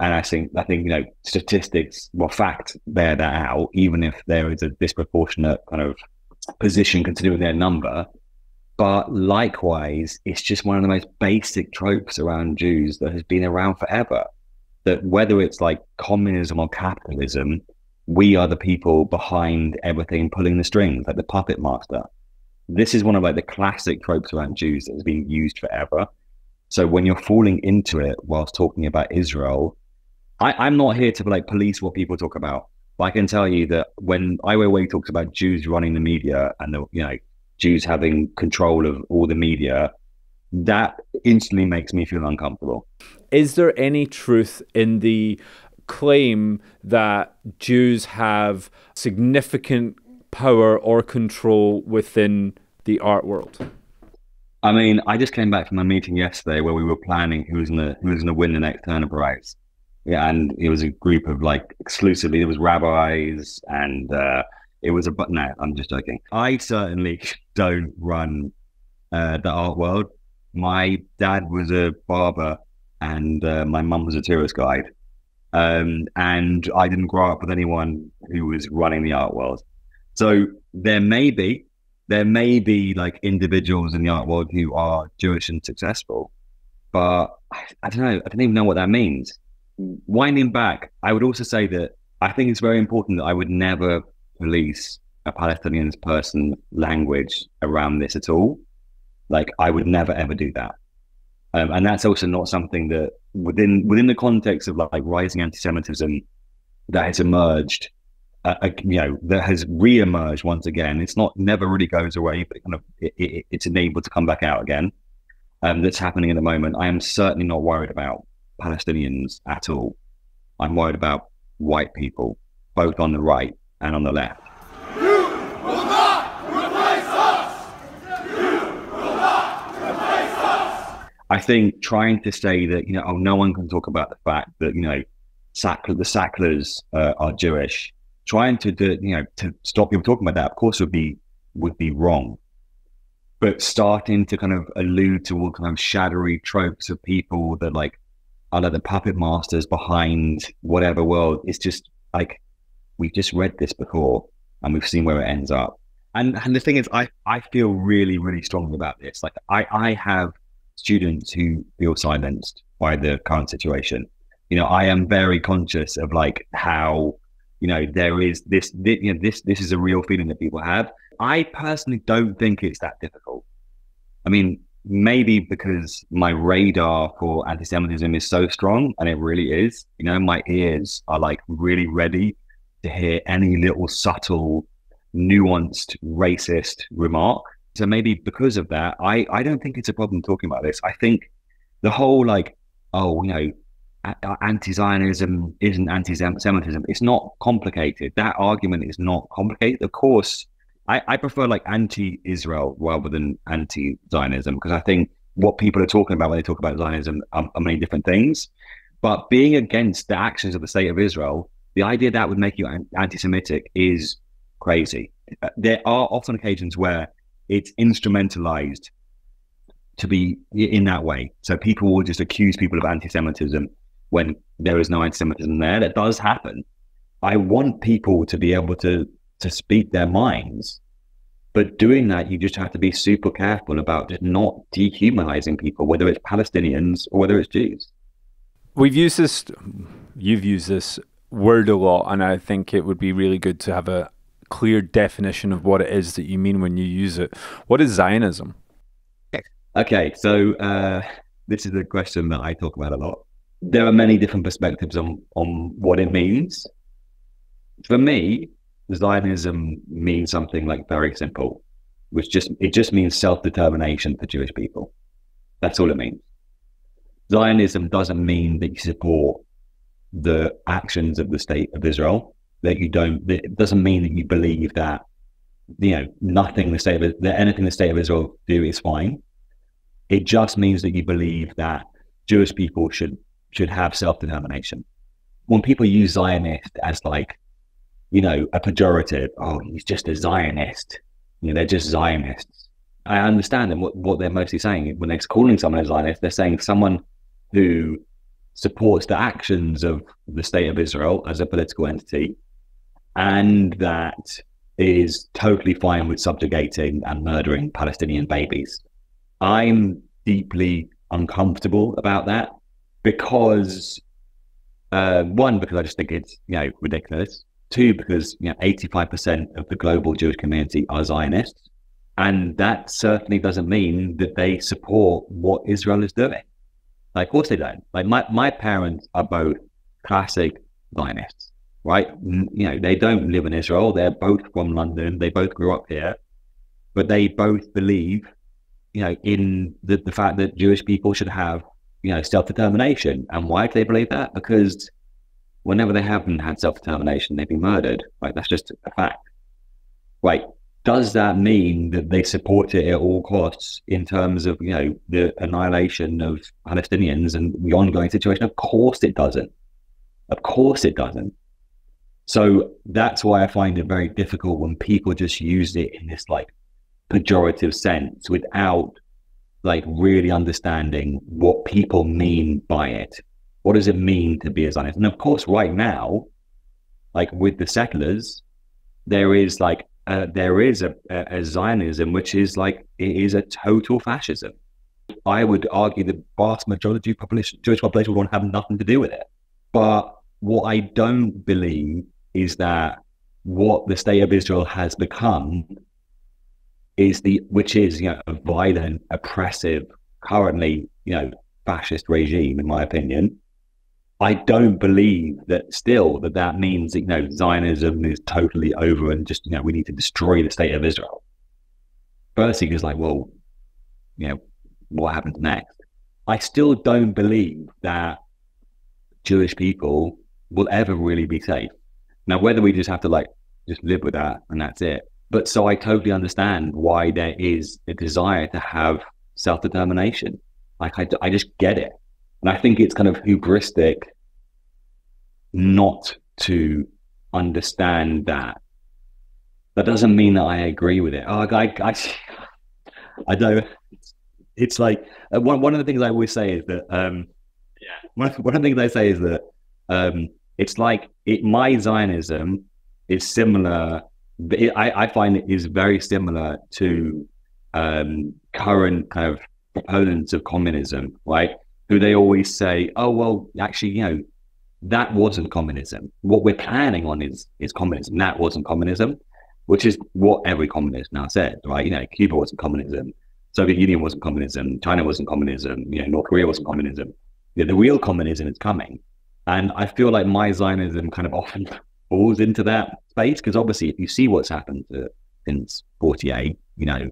[SPEAKER 15] And I think I think you know statistics, well, fact bear that out. Even if there is a disproportionate kind of position considering their number. But likewise, it's just one of the most basic tropes around Jews that has been around forever. That whether it's like communism or capitalism, we are the people behind everything pulling the strings, like the puppet master. This is one of like the classic tropes around Jews that has been used forever. So when you're falling into it whilst talking about Israel, I, am not here to like police what people talk about. But I can tell you that when Ai Weiwei talks about Jews running the media and the you know Jews having control of all the media, that instantly makes me feel uncomfortable.
[SPEAKER 2] Is there any truth in the claim that Jews have significant power or control within the art world?
[SPEAKER 15] I mean, I just came back from a meeting yesterday where we were planning who was gonna who was gonna win the next Turner Prize and it was a group of like exclusively there was rabbis and uh, it was a but no, I'm just joking. I certainly don't run uh, the art world. My dad was a barber and uh, my mum was a tourist guide. Um, and I didn't grow up with anyone who was running the art world. So there may be, there may be like individuals in the art world who are Jewish and successful, but I, I don't know. I don't even know what that means winding back, I would also say that I think it's very important that I would never police a Palestinian person language around this at all. Like I would never ever do that. Um, and that's also not something that within within the context of like rising anti-Semitism that has emerged uh, uh, you know, that has re-emerged once again. It's not never really goes away, but it kind of it, it, it's enabled to come back out again. Um, that's happening at the moment. I am certainly not worried about Palestinians at all. I'm worried about white people, both on the right and on the left. I think trying to say that you know, oh, no one can talk about the fact that you know, Sackler, the Sacklers uh, are Jewish. Trying to do, you know, to stop people talking about that, of course, would be would be wrong. But starting to kind of allude to all kind of shadowy tropes of people that like are like the puppet masters behind whatever world, it's just like we've just read this before and we've seen where it ends up. And and the thing is, I I feel really really strongly about this. Like I I have students who feel silenced by the current situation. You know, I am very conscious of like how, you know, there is this, this you know, this this is a real feeling that people have. I personally don't think it's that difficult. I mean, maybe because my radar for anti-Semitism is so strong, and it really is. You know, my ears are like really ready to hear any little subtle, nuanced, racist remark so maybe because of that, I, I don't think it's a problem talking about this. I think the whole like, oh, you know, anti-Zionism isn't anti-Semitism. It's not complicated. That argument is not complicated. Of course, I, I prefer like anti-Israel rather than anti-Zionism because I think what people are talking about when they talk about Zionism are, are many different things. But being against the actions of the state of Israel, the idea that would make you anti-Semitic is crazy. Uh, there are often occasions where it's instrumentalized to be in that way. So people will just accuse people of anti-Semitism when there is no anti-Semitism there. That does happen. I want people to be able to to speak their minds, but doing that, you just have to be super careful about just not dehumanizing people, whether it's Palestinians or whether it's Jews.
[SPEAKER 2] We've used this. You've used this word a lot, and I think it would be really good to have a clear definition of what it is that you mean when you use it. What is Zionism?
[SPEAKER 15] Okay, so uh, this is a question that I talk about a lot. There are many different perspectives on on what it means. For me, Zionism means something like very simple, which just it just means self determination for Jewish people. That's all it means. Zionism doesn't mean that you support the actions of the state of Israel that you don't. It doesn't mean that you believe that you know nothing the state of that anything the state of Israel do is fine. It just means that you believe that Jewish people should should have self determination. When people use Zionist as like, you know, a pejorative, oh, he's just a Zionist. You know, they're just Zionists. I understand them what, what they're mostly saying when they're calling someone a Zionist. They're saying someone who supports the actions of the state of Israel as a political entity and that is totally fine with subjugating and murdering Palestinian babies. I'm deeply uncomfortable about that because uh, one, because I just think it's you know ridiculous. Two, because you know 85% of the global Jewish community are Zionists, and that certainly doesn't mean that they support what Israel is doing. Like, of course they don't. Like my my parents are both classic Zionists right? You know, they don't live in Israel. They're both from London. They both grew up here, but they both believe, you know, in the, the fact that Jewish people should have, you know, self determination. And why do they believe that? Because whenever they haven't had self determination, they've been murdered. Right? That's just a fact. Right? Does that mean that they support it at all costs in terms of, you know, the annihilation of Palestinians and the ongoing situation? Of course it doesn't. Of course it doesn't. So that's why I find it very difficult when people just use it in this like pejorative sense without like really understanding what people mean by it. What does it mean to be a Zionist? And of course, right now, like with the settlers, there is like uh, there is a, a, Zionism which is like it is a total fascism. I would argue the vast majority of population, Jewish population would want to have nothing to do with it. But what I don't believe is that what the state of Israel has become is the which is you know a violent, oppressive, currently you know fascist regime, in my opinion, I don't believe that still that that means that, you know Zionism is totally over and just you know we need to destroy the state of Israel. First thing is like, well, you know, what happens next? I still don't believe that Jewish people will ever really be safe. Now, whether we just have to like just live with that and that's it. But so I totally understand why there is a desire to have self determination. Like I, I just get it. And I think it's kind of hubristic not to understand that. That doesn't mean that I agree with it. Oh, I, I, I don't. It's like uh, one one of the things I always say is that um, yeah. One, one of the things I say is that um, it's like it. My Zionism is similar. It, I, I find it is very similar to um, current kind of proponents of communism, right? Who they always say, "Oh well, actually, you know, that wasn't communism. What we're planning on is is communism. That wasn't communism." Which is what every communist now says, right? You know, Cuba wasn't communism, Soviet Union wasn't communism, China wasn't communism, you know, North Korea wasn't communism. The real communism is coming, and I feel like my Zionism kind of often falls into that space because obviously, if you see what's happened to, since '48, you know,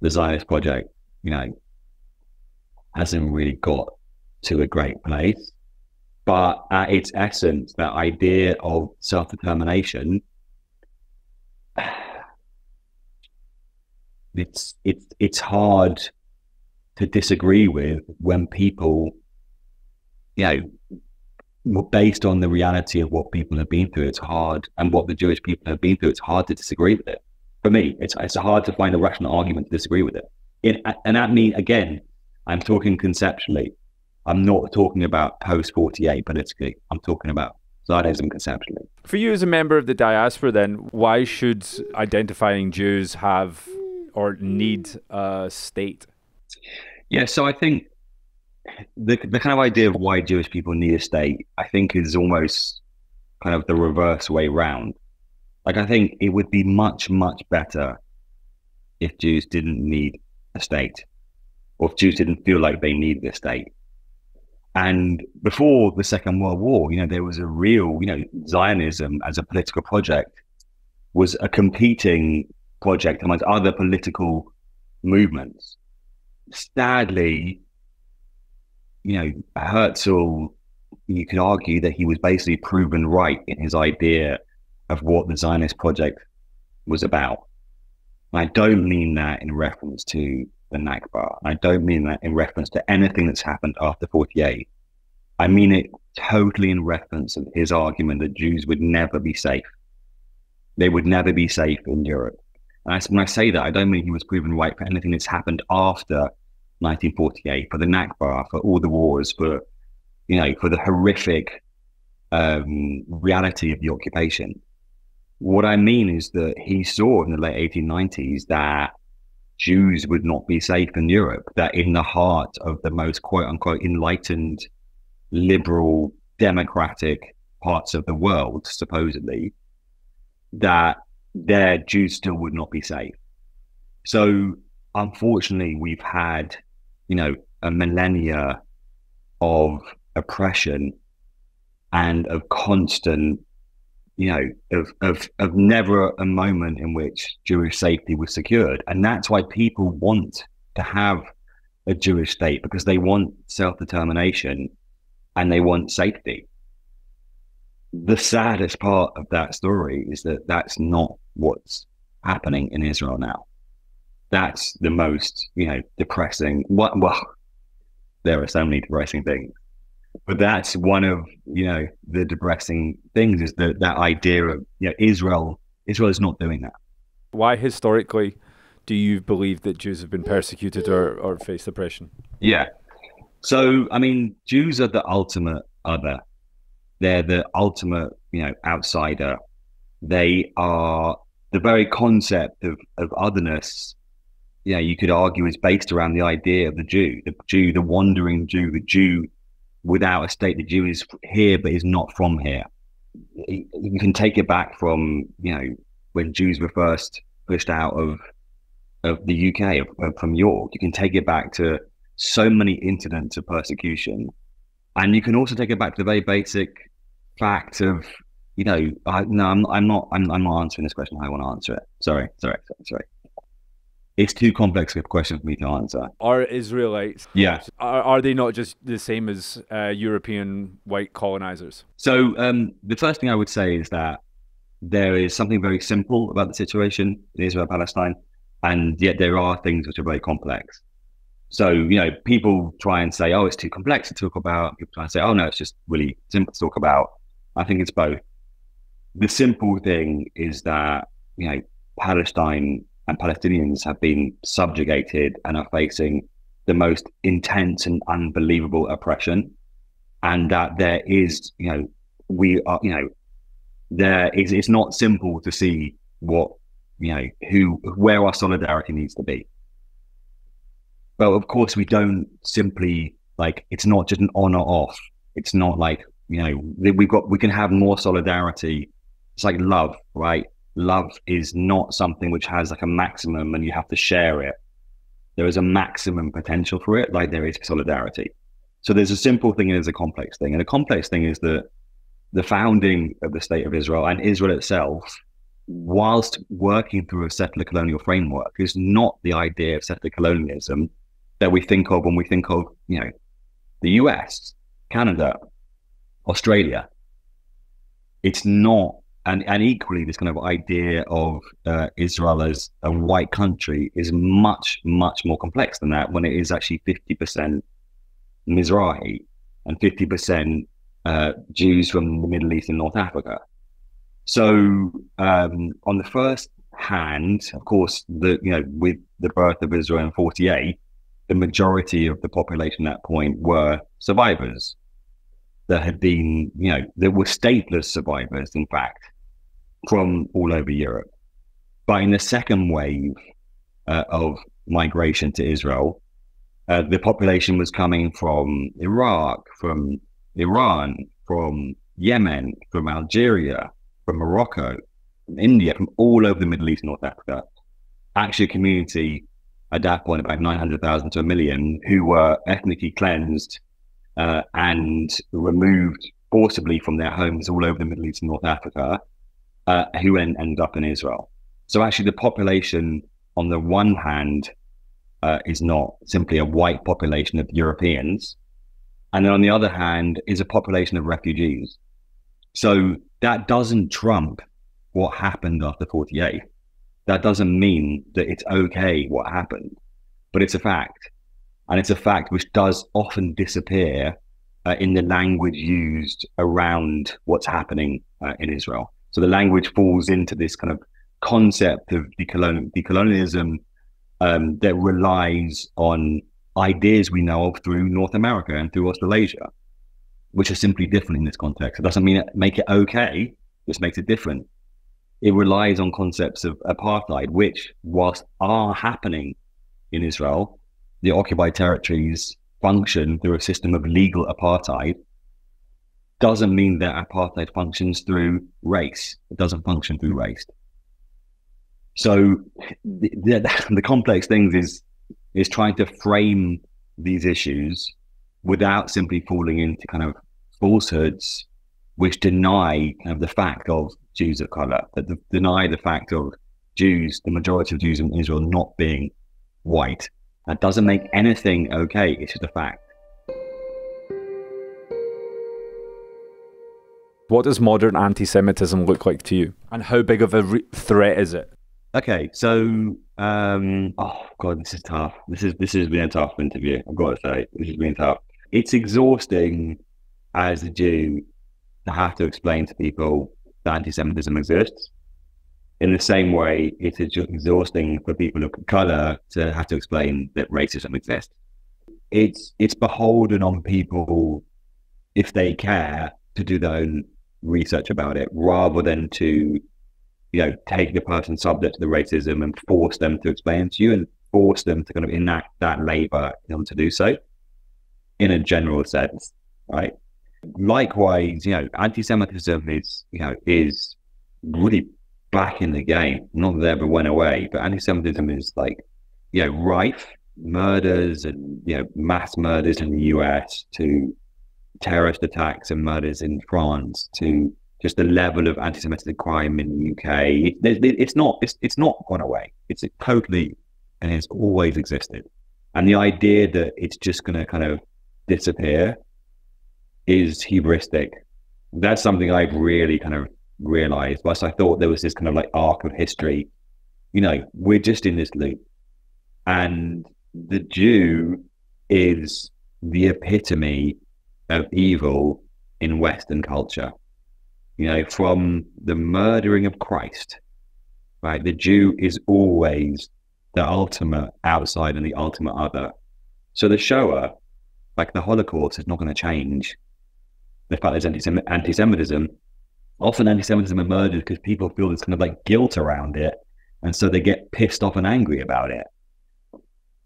[SPEAKER 15] the Zionist project, you know, hasn't really got to a great place. But at its essence, that idea of self determination, it's it's it's hard to disagree with when people, you know, based on the reality of what people have been through. It's hard, and what the Jewish people have been through. It's hard to disagree with it. For me, it's it's hard to find a rational argument to disagree with it. it and that means again, I'm talking conceptually. I'm not talking about post 48 politically. I'm talking about Zionism conceptually.
[SPEAKER 2] For you as a member of the diaspora, then, why should identifying Jews have or need a state?
[SPEAKER 15] Yeah, so I think the the kind of idea of why Jewish people need a state, I think, is almost kind of the reverse way round. Like, I think it would be much, much better if Jews didn't need a state, or Jews didn't feel like they needed a state. And before the Second World War, you know, there was a real, you know, Zionism as a political project was a competing project amongst other political movements. Sadly, you know, Herzl, you could argue that he was basically proven right in his idea of what the Zionist project was about. I don't mean that in reference to the Nakba. I don't mean that in reference to anything that's happened after 48. I mean it totally in reference to his argument that Jews would never be safe. They would never be safe in Europe. And I, when I say that, I don't mean he was proven right for anything that's happened after 1948, for the Nakba, for all the wars, for you know, for the horrific um, reality of the occupation. What I mean is that he saw in the late 1890s that Jews would not be safe in Europe, that in the heart of the most quote unquote enlightened, liberal, democratic parts of the world, supposedly, that their Jews still would not be safe. So unfortunately, we've had, you know, a millennia of oppression and of constant, you know, of, of, of never a moment in which Jewish safety was secured. And that's why people want to have a Jewish state because they want self determination and they want safety. The saddest part of that story is that that's not what's happening in Israel now. That's the most, you know, depressing. What? Well, there are so many depressing things, but that's one of, you know, the depressing things is that that idea of, you know, Israel. Israel is not doing that.
[SPEAKER 2] Why historically do you believe that Jews have been persecuted or, or faced oppression?
[SPEAKER 15] Yeah. So, I mean, Jews are the ultimate other. They're the ultimate, you know, outsider. They are the very concept of, of otherness, yeah, you could argue is based around the idea of the Jew, the Jew, the wandering Jew, the Jew without a state. The Jew is here, but is not from here. You can take it back from, you know, when Jews were first pushed out of of the UK, of, from York. You can take it back to so many incidents of persecution And you can also take it back to the very basic fact of, you know, I, no, I'm, I'm not, I'm, I'm not answering this question I want to answer it. Sorry, sorry, sorry, sorry. It's too complex a question for me to answer.
[SPEAKER 2] Are Israelites?
[SPEAKER 15] Yeah.
[SPEAKER 2] Are, are they not just the same as uh, European white colonizers?
[SPEAKER 15] So um, the first thing I would say is that there is something very simple about the situation in Israel Palestine, and yet there are things which are very complex. So, you know, people try and say, oh, it's too complex to talk about. People try and say, oh, no, it's just really simple to talk about. I think it's both. The simple thing is that, you know, Palestine and Palestinians have been subjugated and are facing the most intense and unbelievable oppression. And that there is, you know, we are, you know, there is, it's not simple to see what, you know, who, where our solidarity needs to be. But of course, we don't simply like, it's not just an on or off. It's not like, you know, we've got, we can have more solidarity. It's like love, right? Love is not something which has like a maximum and you have to share it. There is a maximum potential for it, like there is solidarity. So there's a simple thing and there's a complex thing. And the complex thing is that the founding of the state of Israel and Israel itself, whilst working through a settler colonial framework, is not the idea of settler colonialism that we think of when we think of, you know, the US, Canada, Australia. It's not and and equally this kind of idea of uh, Israel as a white country is much much more complex than that when it is actually 50% Mizrahi and 50% uh, Jews from the Middle East and North Africa. So um, on the first hand, of course, the you know with the birth of Israel in 48, the majority of the population at that point were survivors that had been, you know, that were stateless survivors, in fact, from all over Europe. But in the second wave uh, of migration to Israel, uh, the population was coming from Iraq, from Iran, from Yemen, from Algeria, from Morocco, from India, from all over the Middle East and North Africa. Actually, a community at that point, about 900,000 to a million, who were ethnically cleansed uh, and removed forcibly from their homes all over the Middle East and North Africa uh, who en- ended up in Israel. So actually, the population, on the one hand, uh, is not simply a white population of Europeans, and then on the other hand, is a population of refugees. So that doesn't trump what happened after 48. That doesn't mean that it's okay what happened, but it's a fact. And it's a fact which does often disappear uh, in the language used around what's happening uh, in Israel. So the language falls into this kind of concept of decolonial, decolonialism um, that relies on ideas we know of through North America and through Australasia, which are simply different in this context. It doesn't mean it, make it okay, just makes it different. It relies on concepts of apartheid, which, whilst are happening in Israel, the occupied territories function through a system of legal apartheid doesn't mean that apartheid functions through race. It doesn't function through race. So the, the, the complex things is is trying to frame these issues without simply falling into kind of falsehoods which deny kind of the fact of Jews of color, that the, deny the fact of Jews, the majority of Jews in Israel not being white. That doesn't make anything okay. It's just a fact.
[SPEAKER 2] What does modern anti Semitism look like to you? And how big of a re- threat is it?
[SPEAKER 15] Okay, so um, oh god, this is tough. This is this has been a tough interview. I've got to say, this has been tough. It's exhausting as a Jew to have to explain to people that anti-Semitism exists. In the same way, it is just exhausting for people of color to have to explain that racism exists. It's it's beholden on people if they care to do their own research about it rather than to you know take the person subject to the racism and force them to explain to you and force them to kind of enact that labor to do so in a general sense right likewise you know anti-semitism is you know is really back in the game not that it ever went away but anti-semitism is like you know rife murders and you know mass murders in the us to terrorist attacks and murders in France to just the level of anti-Semitic crime in the UK. It, it, it's not it's it's not gone away. It's totally and it's always existed. And the idea that it's just going to kind of disappear is hubristic. That's something I've really kind of realized. Whilst I thought there was this kind of like arc of history, you know, we're just in this loop. And the Jew is the epitome of evil in Western culture. You know, from the murdering of Christ, right? The Jew is always the ultimate outside and the ultimate other. So the Shoah, like the Holocaust, is not going to change the fact that there's anti Semitism. Often anti Semitism emerges because people feel this kind of like guilt around it. And so they get pissed off and angry about it.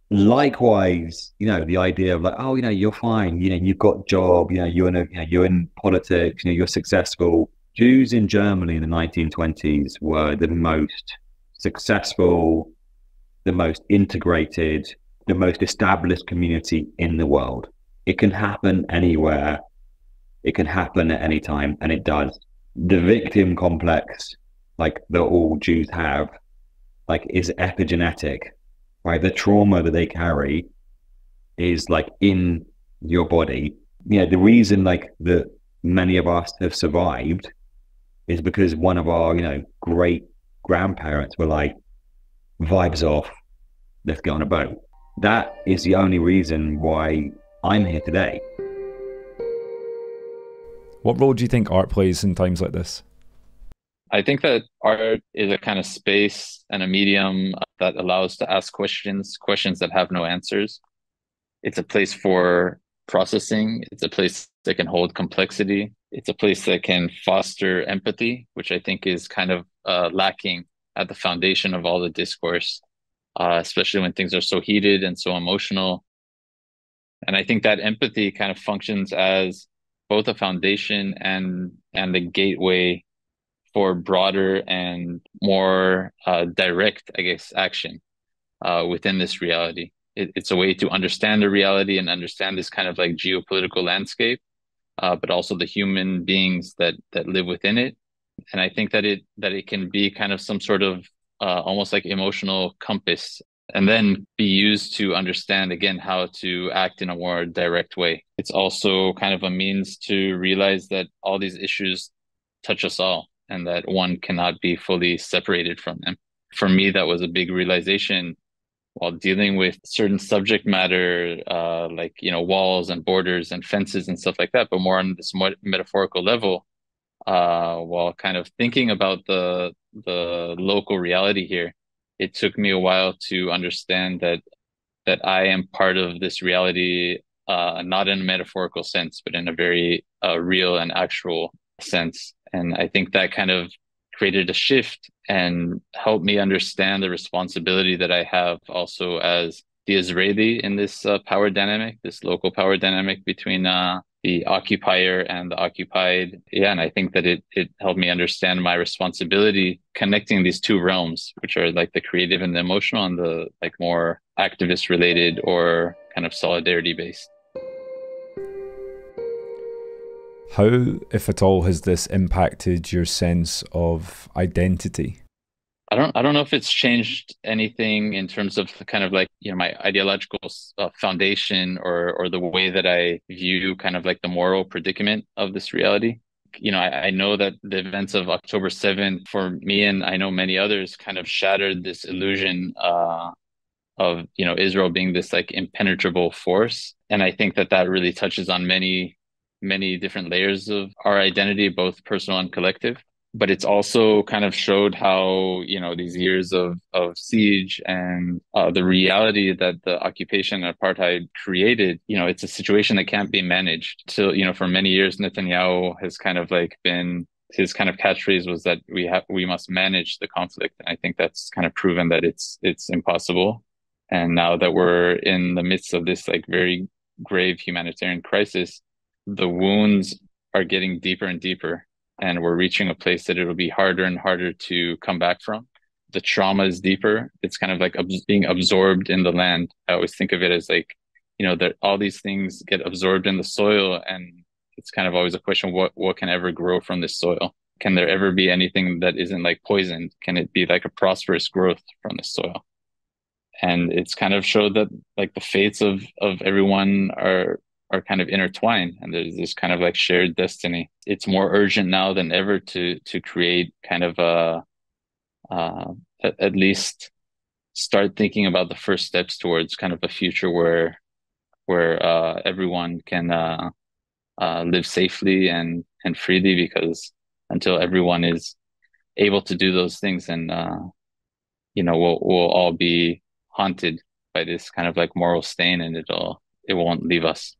[SPEAKER 15] Likewise, you know, the idea of like, oh, you know, you're fine, you know, you've got a job, you know, you're in a, you know, you're in politics, you know, you're successful. Jews in Germany in the 1920s were the most successful, the most integrated, the most established community in the world. It can happen anywhere. It can happen at any time, and it does. The victim complex, like that all Jews have, like is epigenetic, right? The trauma that they carry is like in your body. Yeah, the reason like that many of us have survived is because one of our, you know, great grandparents were like, vibes off, let's get on a boat. That is the only reason why I'm here today.
[SPEAKER 2] What role do you think art plays in times like this?
[SPEAKER 4] I think that art is a kind of space and a medium that allows to ask questions, questions that have no answers. It's a place for processing. It's a place that can hold complexity. It's a place that can foster empathy, which I think is kind of uh, lacking at the foundation of all the discourse, uh, especially when things are so heated and so emotional. And I think that empathy kind of functions as both a foundation and and a gateway for broader and more uh, direct, I guess, action uh, within this reality. It, it's a way to understand the reality and understand this kind of like geopolitical landscape, uh, but also the human beings that that live within it and I think that it that it can be kind of some sort of uh, almost like emotional compass, and then be used to understand again how to act in a more direct way. It's also kind of a means to realize that all these issues touch us all, and that one cannot be fully separated from them. For me, that was a big realization while dealing with certain subject matter, uh, like you know walls and borders and fences and stuff like that, but more on this metaphorical level uh, while kind of thinking about the the local reality here, it took me a while to understand that that I am part of this reality, uh, not in a metaphorical sense, but in a very uh, real and actual sense. And I think that kind of created a shift and helped me understand the responsibility that I have also as the Israeli in this uh, power dynamic, this local power dynamic between uh, the occupier and the occupied. Yeah, and I think that it it helped me understand my responsibility connecting these two realms, which are like the creative and the emotional, and the like more activist related or kind of solidarity based.
[SPEAKER 2] How, if at all, has this impacted your sense of identity?
[SPEAKER 4] I don't I don't know if it's changed anything in terms of kind of like you know my ideological uh, foundation or or the way that I view kind of like the moral predicament of this reality. You know, I, I know that the events of October 7th for me and I know many others kind of shattered this illusion uh, of you know Israel being this like impenetrable force, and I think that that really touches on many many different layers of our identity, both personal and collective but it's also kind of showed how you know these years of of siege and uh, the reality that the occupation and apartheid created you know it's a situation that can't be managed. So you know for many years netanyahu has kind of like been his kind of catchphrase was that we have we must manage the conflict. And i think that's kind of proven that it's it's impossible. And now that we're in the midst of this like very grave humanitarian crisis the wounds are getting deeper and deeper and we're reaching a place that it'll be harder and harder to come back from. The trauma is deeper. It's kind of like ab- being absorbed in the land. I always think of it as like, you know, that all these things get absorbed in the soil and it's kind of always a question: what what can ever grow from this soil? Can there ever be anything that isn't like poisoned? Can it be like a prosperous growth from the soil? And it's kind of showed that like the fates of of everyone are are kind of intertwined and there's this kind of like shared destiny. It's more urgent now than ever to to create kind of a uh, at, least start thinking about the first steps towards kind of a future where where uh, everyone can uh, uh, live safely and and freely because until everyone is able to do those things and uh, you know we'll we'll all be haunted by this kind of like moral stain and it'll it won't leave us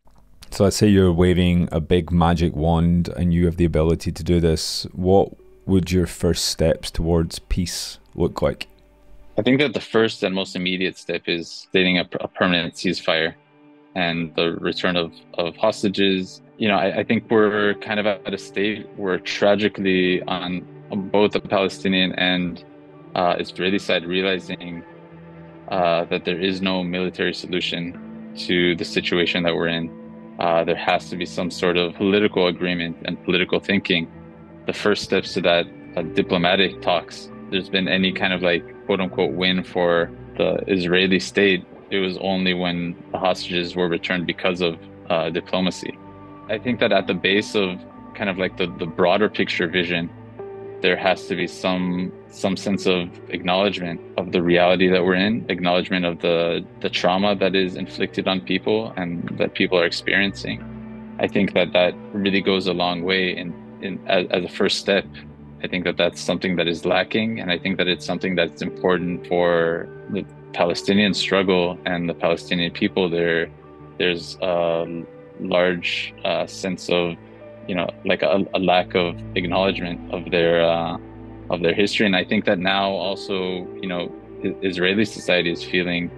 [SPEAKER 2] so let's say you're waving a big magic wand and you have the ability to do this what would your first steps towards peace look like
[SPEAKER 4] I think that the first and most immediate step is stating a, a permanent ceasefire and the return of, of hostages. You know, I, I, think we're kind of at a state where tragically on, both the Palestinian and uh, Israeli side realizing uh, that there is no military solution to the situation that we're in. Uh, there has to be some sort of political agreement and political thinking. The first steps to that diplomatic talks. There's been any kind of like quote unquote win for the Israeli state, it was only when the hostages were returned because of uh, diplomacy. I think that at the base of kind of like the, the broader picture vision, there has to be some some sense of acknowledgement of the reality that we're in, acknowledgement of the the trauma that is inflicted on people and that people are experiencing. I think that that really goes a long way in, in as, as a first step I think that that's something that is lacking, and I think that it's something that's important for the Palestinian struggle and the Palestinian people. There, there's a large uh, sense of, you know, like a, a lack of acknowledgement of their uh, of their history, and I think that now also, you know, Israeli society is feeling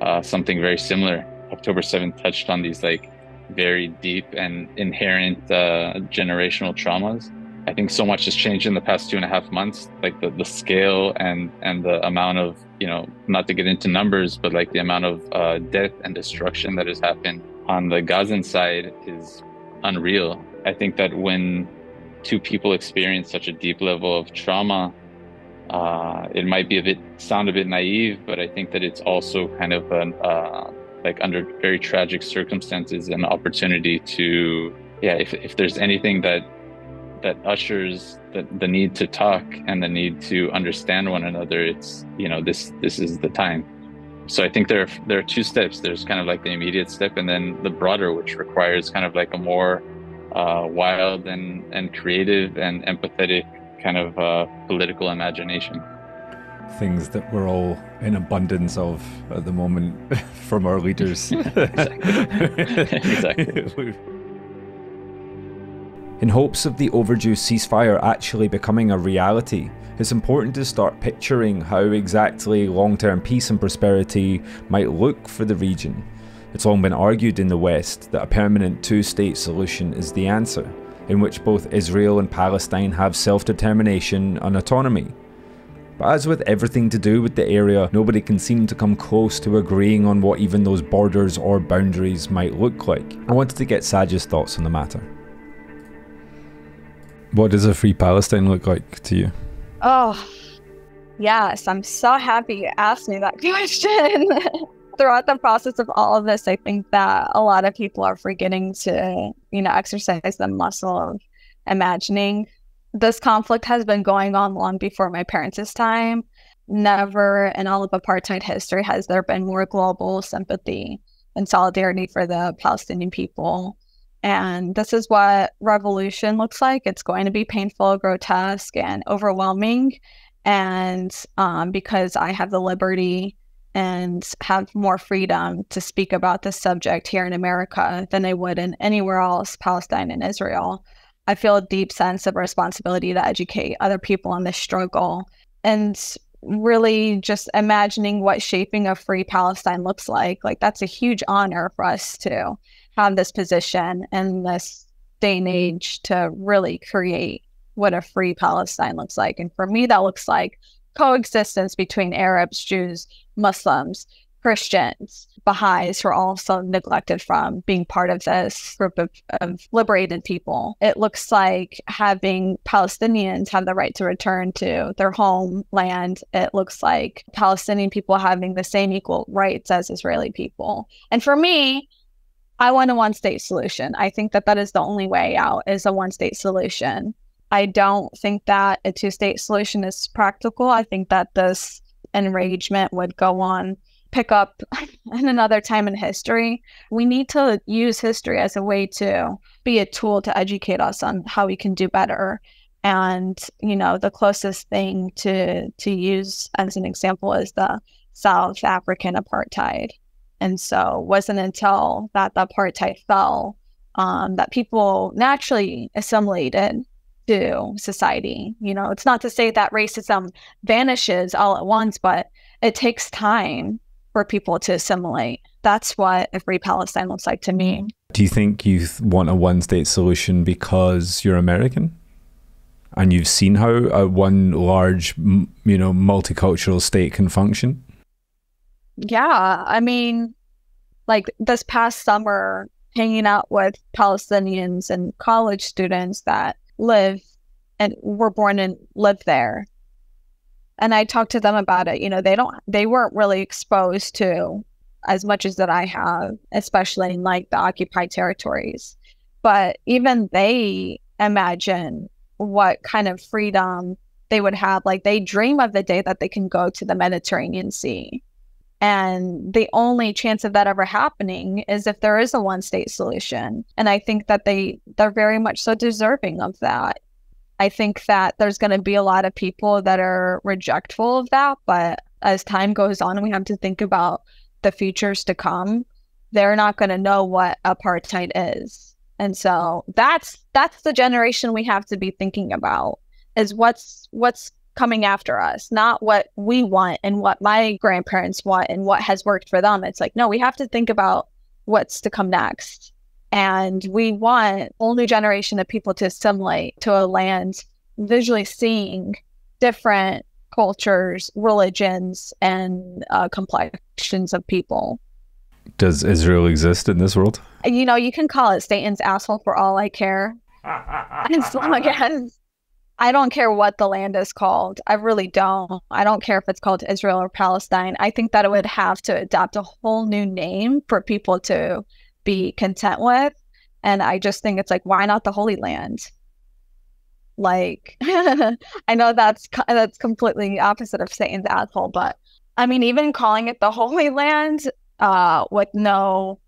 [SPEAKER 4] uh, something very similar. October 7th touched on these like very deep and inherent uh, generational traumas I think so much has changed in the past two and a half months, like the, the scale and and the amount of you know not to get into numbers, but like the amount of uh, death and destruction that has happened on the Gazan side is unreal. I think that when two people experience such a deep level of trauma, uh, it might be a bit sound a bit naive, but I think that it's also kind of an uh, like under very tragic circumstances an opportunity to yeah if if there's anything that that ushers the, the need to talk and the need to understand one another it's you know this this is the time. So i think there are, there are two steps. There's kind of like the immediate step and then the broader which requires kind of like a more uh, wild and and creative and empathetic kind of uh, political imagination
[SPEAKER 2] things that we're all in abundance of at the moment from our leaders
[SPEAKER 4] exactly, exactly.
[SPEAKER 2] In hopes of the overdue ceasefire actually becoming a reality, it's important to start picturing how exactly long term peace and prosperity might look for the region. It's long been argued in the West that a permanent two state solution is the answer, in which both Israel and Palestine have self determination and autonomy. But as with everything to do with the area, nobody can seem to come close to agreeing on what even those borders or boundaries might look like. I wanted to get Saj's thoughts on the matter. What does a free Palestine look like to you?
[SPEAKER 10] Oh, yes. I'm so happy you asked me that question. Throughout the process of all of this, I think that a lot of people are forgetting to, you know, exercise the muscle of imagining. This conflict has been going on long before my parents' time. Never in all of apartheid history has there been more global sympathy and solidarity for the Palestinian people and this is what revolution looks like. It's going to be painful, grotesque, and overwhelming. And um, because I have the liberty and have more freedom to speak about this subject here in America than I would in anywhere else, Palestine and Israel, I feel a deep sense of responsibility to educate other people on this struggle and really just imagining what shaping a free Palestine looks like. Like, that's a huge honor for us to have this position in this day and age to really create what a free Palestine looks like. And for me, that looks like coexistence between Arabs, Jews, Muslims, Christians, Baha'is who are also neglected from being part of this group of, of liberated people. It looks like having Palestinians have the right to return to their homeland. It looks like Palestinian people having the same equal rights as Israeli people. And for me, I want a one state solution. I think that that is the only way out is a one state solution. I don't think that a two state solution is practical. I think that this enragement would go on pick up in another time in history. We need to use history as a way to be a tool to educate us on how we can do better. And you know, the closest thing to to use as an example is the South African apartheid. And so, it wasn't until that the apartheid fell um, that people naturally assimilated to society. You know, it's not to say that racism vanishes all at once, but it takes time for people to assimilate. That's what a free Palestine looks like to me. Mm-hmm.
[SPEAKER 2] Do you think you want a one state solution because you're American? And you've seen how a one large, you know, multicultural state can function?
[SPEAKER 10] Yeah. I mean, like this past summer, hanging out with Palestinians and college students that live and were born and live there and I talked to them about it. You know, they don't, they weren't really exposed to as much as that I have, especially in like the occupied territories. But even they imagine what kind of freedom they would have. Like they dream of the day that they can go to the Mediterranean Sea. And the only chance of that ever happening is if there is a one state solution. And I think that they they're very much so deserving of that. I think that there's going to be a lot of people that are rejectful of that. But as time goes on, we have to think about the futures to come. They're not going to know what apartheid is. And so that's that's the generation we have to be thinking about is what's what's coming after us, not what we want and what my grandparents want and what has worked for them. It's like, no, we have to think about what's to come next. And we want a whole new generation of people to assimilate to a land visually seeing different cultures, religions, and uh, complexions of people.
[SPEAKER 2] Does Israel exist in this world?
[SPEAKER 10] You know, you can call it Satan's asshole for all I care. as long as I don't care what the land is called. I really don't. I don't care if it's called Israel or Palestine. I think that it would have to adopt a whole new name for people to be content with. And I just think it's like, why not the Holy Land? Like, I know that's that's completely opposite of Satan's asshole, but I mean, even calling it the Holy Land uh, with no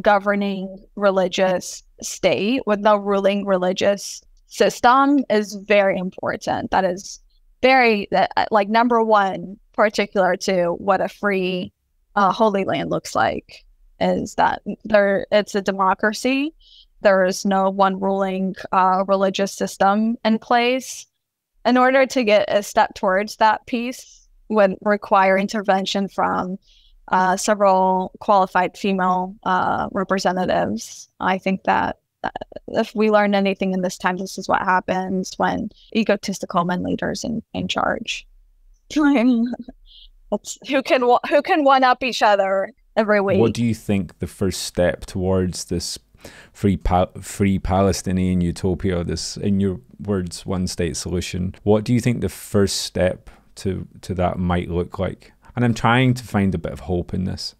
[SPEAKER 10] governing religious state, with no ruling religious system, is very important. That is very uh, like number one, particular to what a free uh, Holy Land looks like is that there it's a democracy. There is no one ruling uh, religious system in place. In order to get a step towards that peace would require intervention from uh, several qualified female uh, representatives. I think that if we learn anything in this time, this is what happens when egotistical men leaders in, in charge. who can who can one up each other every week.
[SPEAKER 2] What do you think the first step towards this free pa- free Palestinian utopia, this in your words, one state solution? What do you think the first step to to that might look like? And I'm trying to find a bit of hope in this.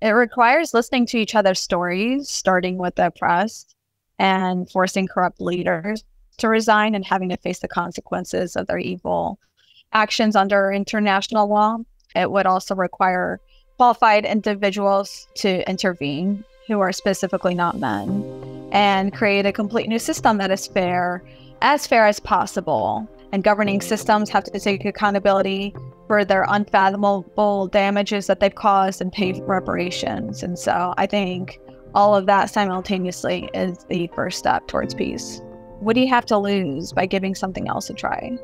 [SPEAKER 10] It requires listening to each other's stories, starting with the oppressed and forcing corrupt leaders to resign and having to face the consequences of their evil actions under international law. It would also require qualified individuals to intervene who are specifically not men and create a complete new system that is fair, as fair as possible. And governing systems have to take accountability for their unfathomable damages that they've caused and pay reparations. And so I think all of that simultaneously is the first step towards peace. What do you have to lose by giving something else a try?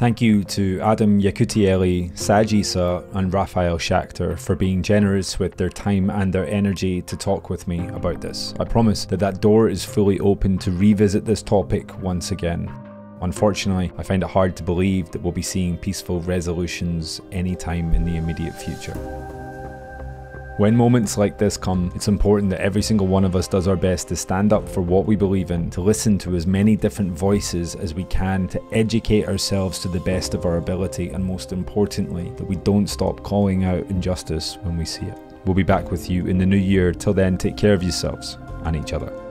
[SPEAKER 2] Thank you to Adam Yakutieli, Saj Issa, and Rafael Schacter for being generous with their time and their energy to talk with me about this. I promise that that door is fully open to revisit this topic once again. Unfortunately, I find it hard to believe that we'll be seeing peaceful resolutions anytime in the immediate future. When moments like this come, it's important that every single one of us does our best to stand up for what we believe in, to listen to as many different voices as we can, to educate ourselves to the best of our ability, and most importantly, that we don't stop calling out injustice when we see it. We'll be back with you in the new year. Till then, take care of yourselves and each other.